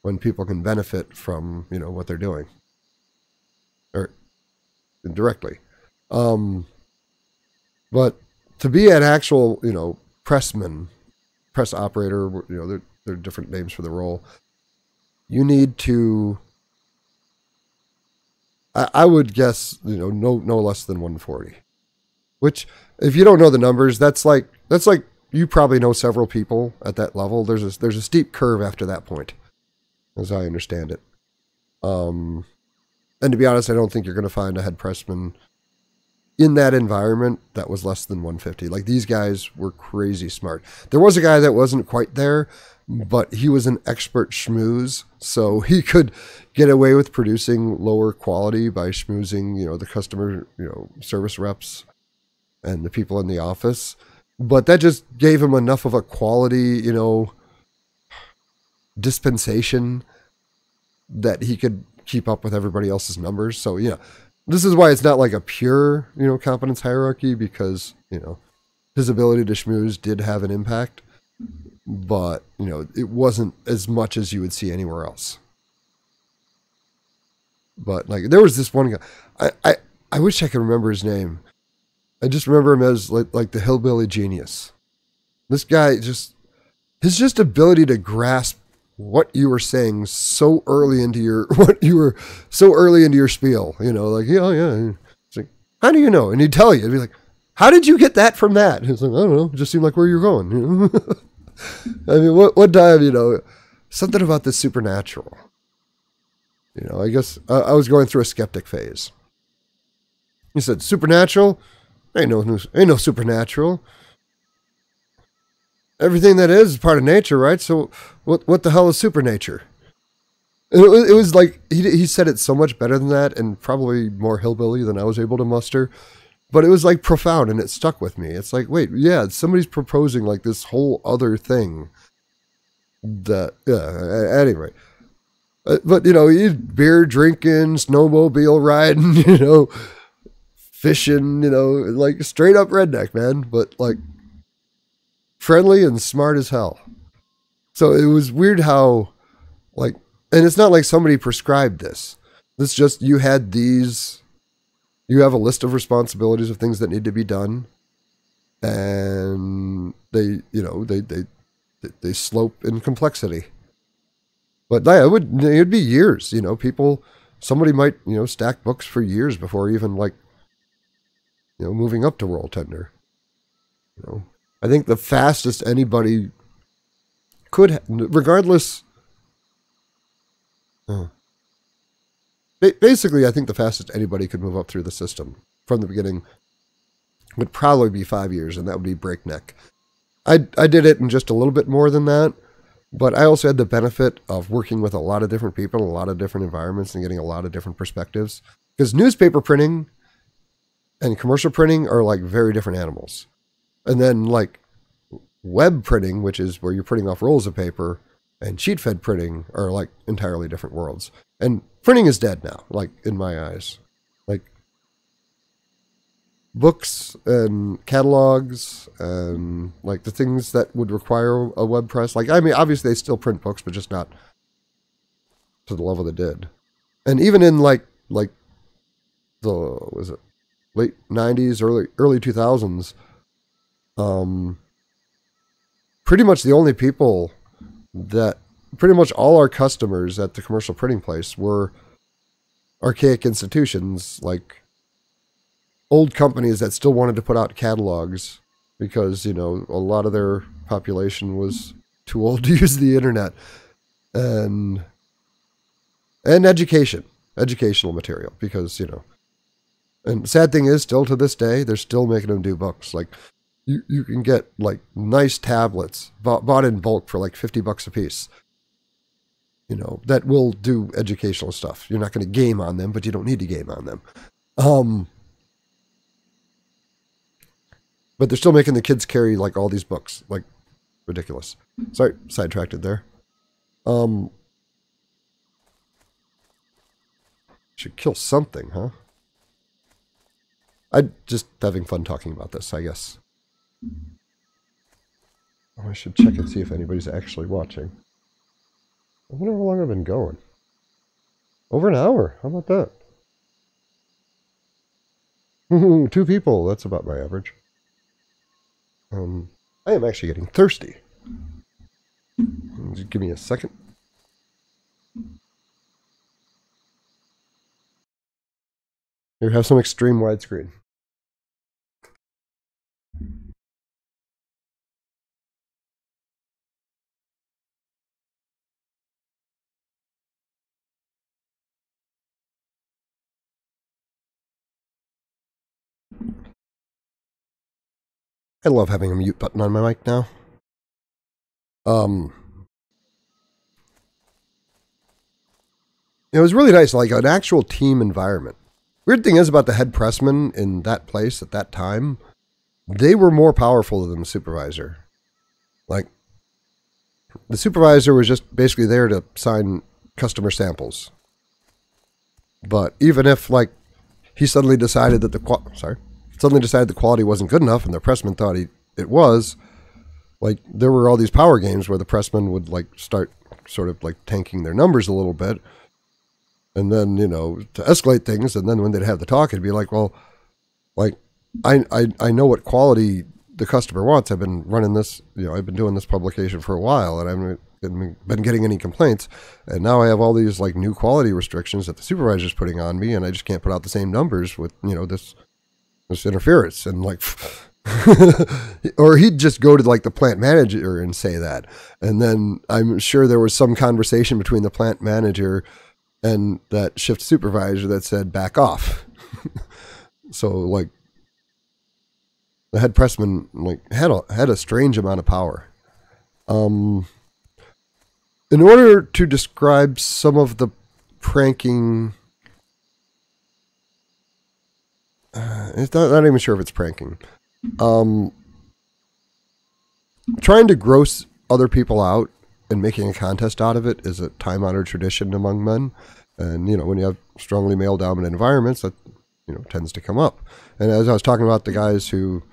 when people can benefit from you know what they're doing or indirectly um, but to be an actual you know pressman press operator you know there, there are different names for the role you need to I, I would guess you know no no less than 140 which if you don't know the numbers that's like that's like you probably know several people at that level. There's a there's a steep curve after that point, as I understand it. Um, and to be honest, I don't think you're going to find a head pressman in that environment that was less than 150. Like these guys were crazy smart. There was a guy that wasn't quite there, but he was an expert schmooze, so he could get away with producing lower quality by schmoozing, you know, the customer, you know, service reps and the people in the office but that just gave him enough of a quality, you know, dispensation that he could keep up with everybody else's numbers. So, yeah, this is why it's not like a pure, you know, competence hierarchy because, you know, his ability to schmooze did have an impact, but, you know, it wasn't as much as you would see anywhere else. But like there was this one guy I, I, I wish I could remember his name. I just remember him as like like the hillbilly genius. This guy just his just ability to grasp what you were saying so early into your what you were so early into your spiel. You know, like yeah, yeah. It's like how do you know? And he'd tell you. It'd be like, how did you get that from that? It's like I don't know. It just seemed like where you're going. You know? I mean, what what time? You know, something about the supernatural. You know, I guess I, I was going through a skeptic phase. He said supernatural Ain't no ain't no supernatural. Everything that is is part of nature, right? So what what the hell is supernature? It was, it was like he he said it so much better than that, and probably more hillbilly than I was able to muster. But it was like profound, and it stuck with me. It's like, wait, yeah, somebody's proposing like this whole other thing. That yeah. Anyway, uh, but you know, beer drinking, snowmobile riding, you know, fishing, you know, like straight up redneck, man. But like friendly and smart as hell. So it was weird how, like, and it's not like somebody prescribed this. It's just you had these, you have a list of responsibilities of things that need to be done, and they, you know, they they they slope in complexity. But yeah, it would it'd be years, you know. People, somebody might you know stack books for years before even like, you know, moving up to roll tender. You know, I think the fastest anybody could, regardless. Uh, basically, I think the fastest anybody could move up through the system from the beginning would probably be five years, and that would be breakneck. I I did it in just a little bit more than that, but I also had the benefit of working with a lot of different people, a lot of different environments, and getting a lot of different perspectives. Because newspaper printing and commercial printing are like very different animals, and then like web printing, which is where you're printing off rolls of paper, and sheet fed printing are like entirely different worlds. And printing is dead now, like in my eyes. Like books and catalogs and like the things that would require a web press. Like I mean, obviously they still print books, but just not to the level they did. And even in like like the was it late '90s, early early 2000s, um, pretty much the only people that pretty much all our customers at the commercial printing place were archaic institutions like old companies that still wanted to put out catalogs because you know a lot of their population was too old to use the internet. And and education educational material because you know and sad thing is still to this day they're still making them do books. Like you, you can get like nice tablets bought, bought in bulk for like 50 bucks a piece. You know that will do educational stuff. You're not going to game on them but you don't need to game on them. Um but they're still making the kids carry like all these books. Like ridiculous. Sorry sidetracked there. Um should kill something huh? I just having fun talking about this i guess Oh, I should check and see if anybody's actually watching. I wonder how long I've been going. Over an hour. How about that? Two people. That's about my average. Um, I am actually getting thirsty. Just give me a second. Here, have some extreme widescreen. I love having a mute button on my mic now. Um, it was really nice, like an actual team environment. Weird thing is about the head pressman in that place at that time, they were more powerful than the supervisor. Like, the supervisor was just basically there to sign customer samples. But even if, like, he suddenly decided that the sorry, suddenly decided the quality wasn't good enough and the pressman thought he, it was, like there were all these power games where the pressman would like start sort of like tanking their numbers a little bit. And then, you know, to escalate things, and then when they'd have the talk, it'd be like, well, like I, I I know what quality the customer wants. I've been running this, you know, I've been doing this publication for a while, and I haven't been getting any complaints. And now I have all these like new quality restrictions that the supervisor's putting on me, and I just can't put out the same numbers with you know this this interference and like or he'd just go to like the plant manager and say that. And then i'm sure there was some conversation between the plant manager and that shift supervisor that said back off. So like the head pressman like had a had a strange amount of power. Um in order to describe some of the pranking, it's not, not even sure if it's pranking. Um, trying to gross other people out and making a contest out of it is a time honored tradition among men. And, you know, when you have strongly male dominant environments, that, you know, tends to come up. And as I was talking about the guys who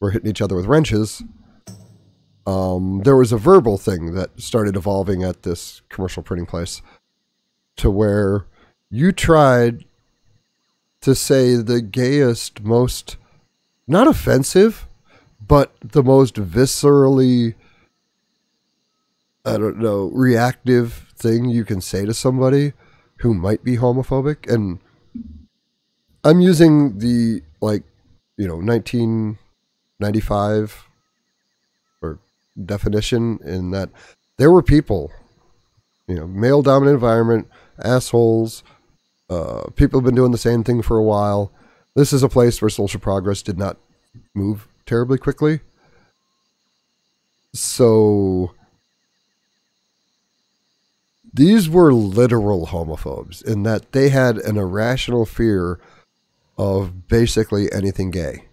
were hitting each other with wrenches, um, there was a verbal thing that started evolving at this commercial printing place to where you tried to say the gayest, most not offensive, but the most viscerally, I don't know, reactive thing you can say to somebody who might be homophobic. And I'm using the, like, you know, 1995 or definition in that there were people, you know, male dominant environment, assholes, uh, people have been doing the same thing for a while. This is a place where social progress did not move terribly quickly. So these were literal homophobes in that they had an irrational fear of basically anything gay.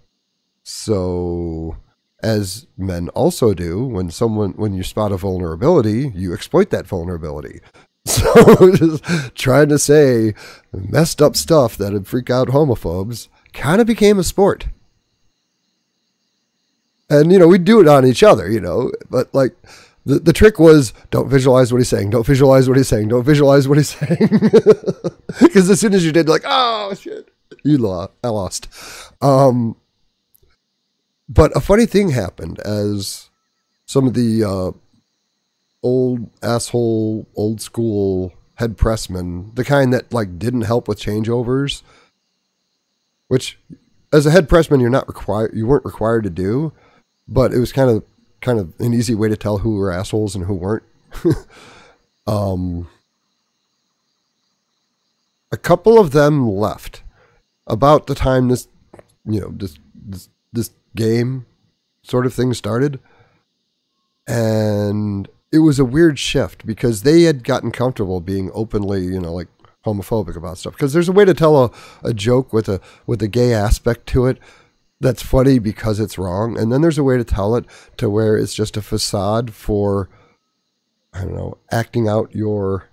So as men also do, when someone when you spot a vulnerability, you exploit that vulnerability. So just trying to say messed up stuff that would freak out homophobes kind of became a sport. And you know, we'd do it on each other, you know, but like the, the trick was don't visualize what he's saying, don't visualize what he's saying, don't visualize what he's saying. Because as soon as you did, like, oh shit, you lost. Um, but a funny thing happened as some of the uh, old asshole, old school head pressman, the kind that like didn't help with changeovers, which as a head pressman you're not required, you weren't required to do, but it was kind of kind of an easy way to tell who were assholes and who weren't. um, a couple of them left about the time this, you know, this this, this game sort of thing started, and it was a weird shift because they had gotten comfortable being openly, you know, like homophobic about stuff. Because there's a way to tell a, a joke with a with a gay aspect to it that's funny because it's wrong, and then there's a way to tell it to where it's just a facade for I don't know, acting out your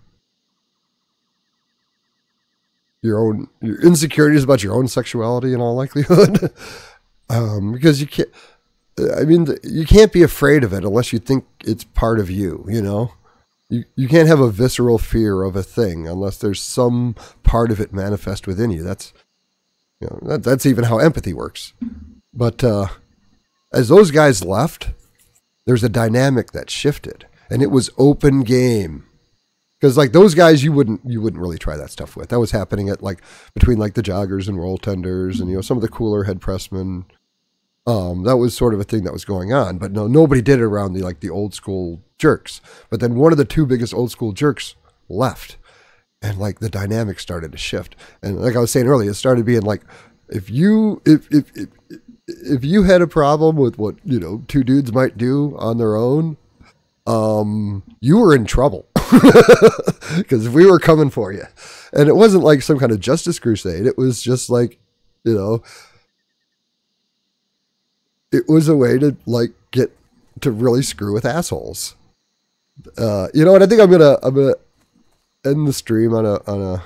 your own your insecurities about your own sexuality in all likelihood. um, because you can't I mean, you can't be afraid of it unless you think it's part of you, you know? You, you can't have a visceral fear of a thing unless there's some part of it manifest within you. That's, you know, that, that's even how empathy works. But uh, as those guys left, there's a dynamic that shifted, and it was open game. Because like those guys, you wouldn't you wouldn't really try that stuff with. That was happening at like between like the joggers and roll tenders, and you know some of the cooler head pressmen um, that was sort of a thing that was going on, but no, nobody did it around the like the old school jerks. But then one of the two biggest old school jerks left, and like the dynamic started to shift. And like I was saying earlier, it started being like, if you if if if, if you had a problem with what you know two dudes might do on their own, um, you were in trouble because we were coming for you. And it wasn't like some kind of justice crusade. It was just like, you know, it was a way to like get to really screw with assholes. Uh, you know what? I think I'm gonna I'm gonna end the stream on a on a.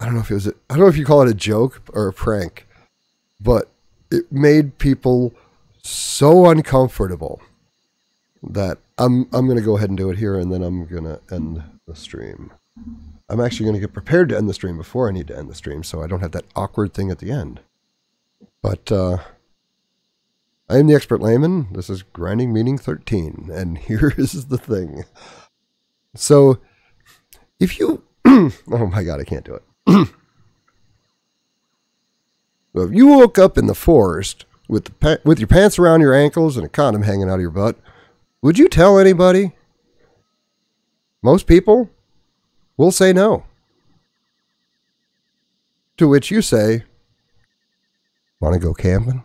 I don't know if it was a, I don't know if you call it a joke or a prank, but it made people so uncomfortable that I'm I'm gonna go ahead and do it here, and then I'm gonna end the stream. I'm actually gonna get prepared to end the stream before I need to end the stream, so I don't have that awkward thing at the end. But uh, I am the expert layman. This is grinding meaning 13, and here is the thing. So, if you, oh my god, I can't do it. if you woke up in the forest with the with your pants around your ankles and a condom hanging out of your butt, would you tell anybody? Most people will say no. To which you say, "Want to go camping?"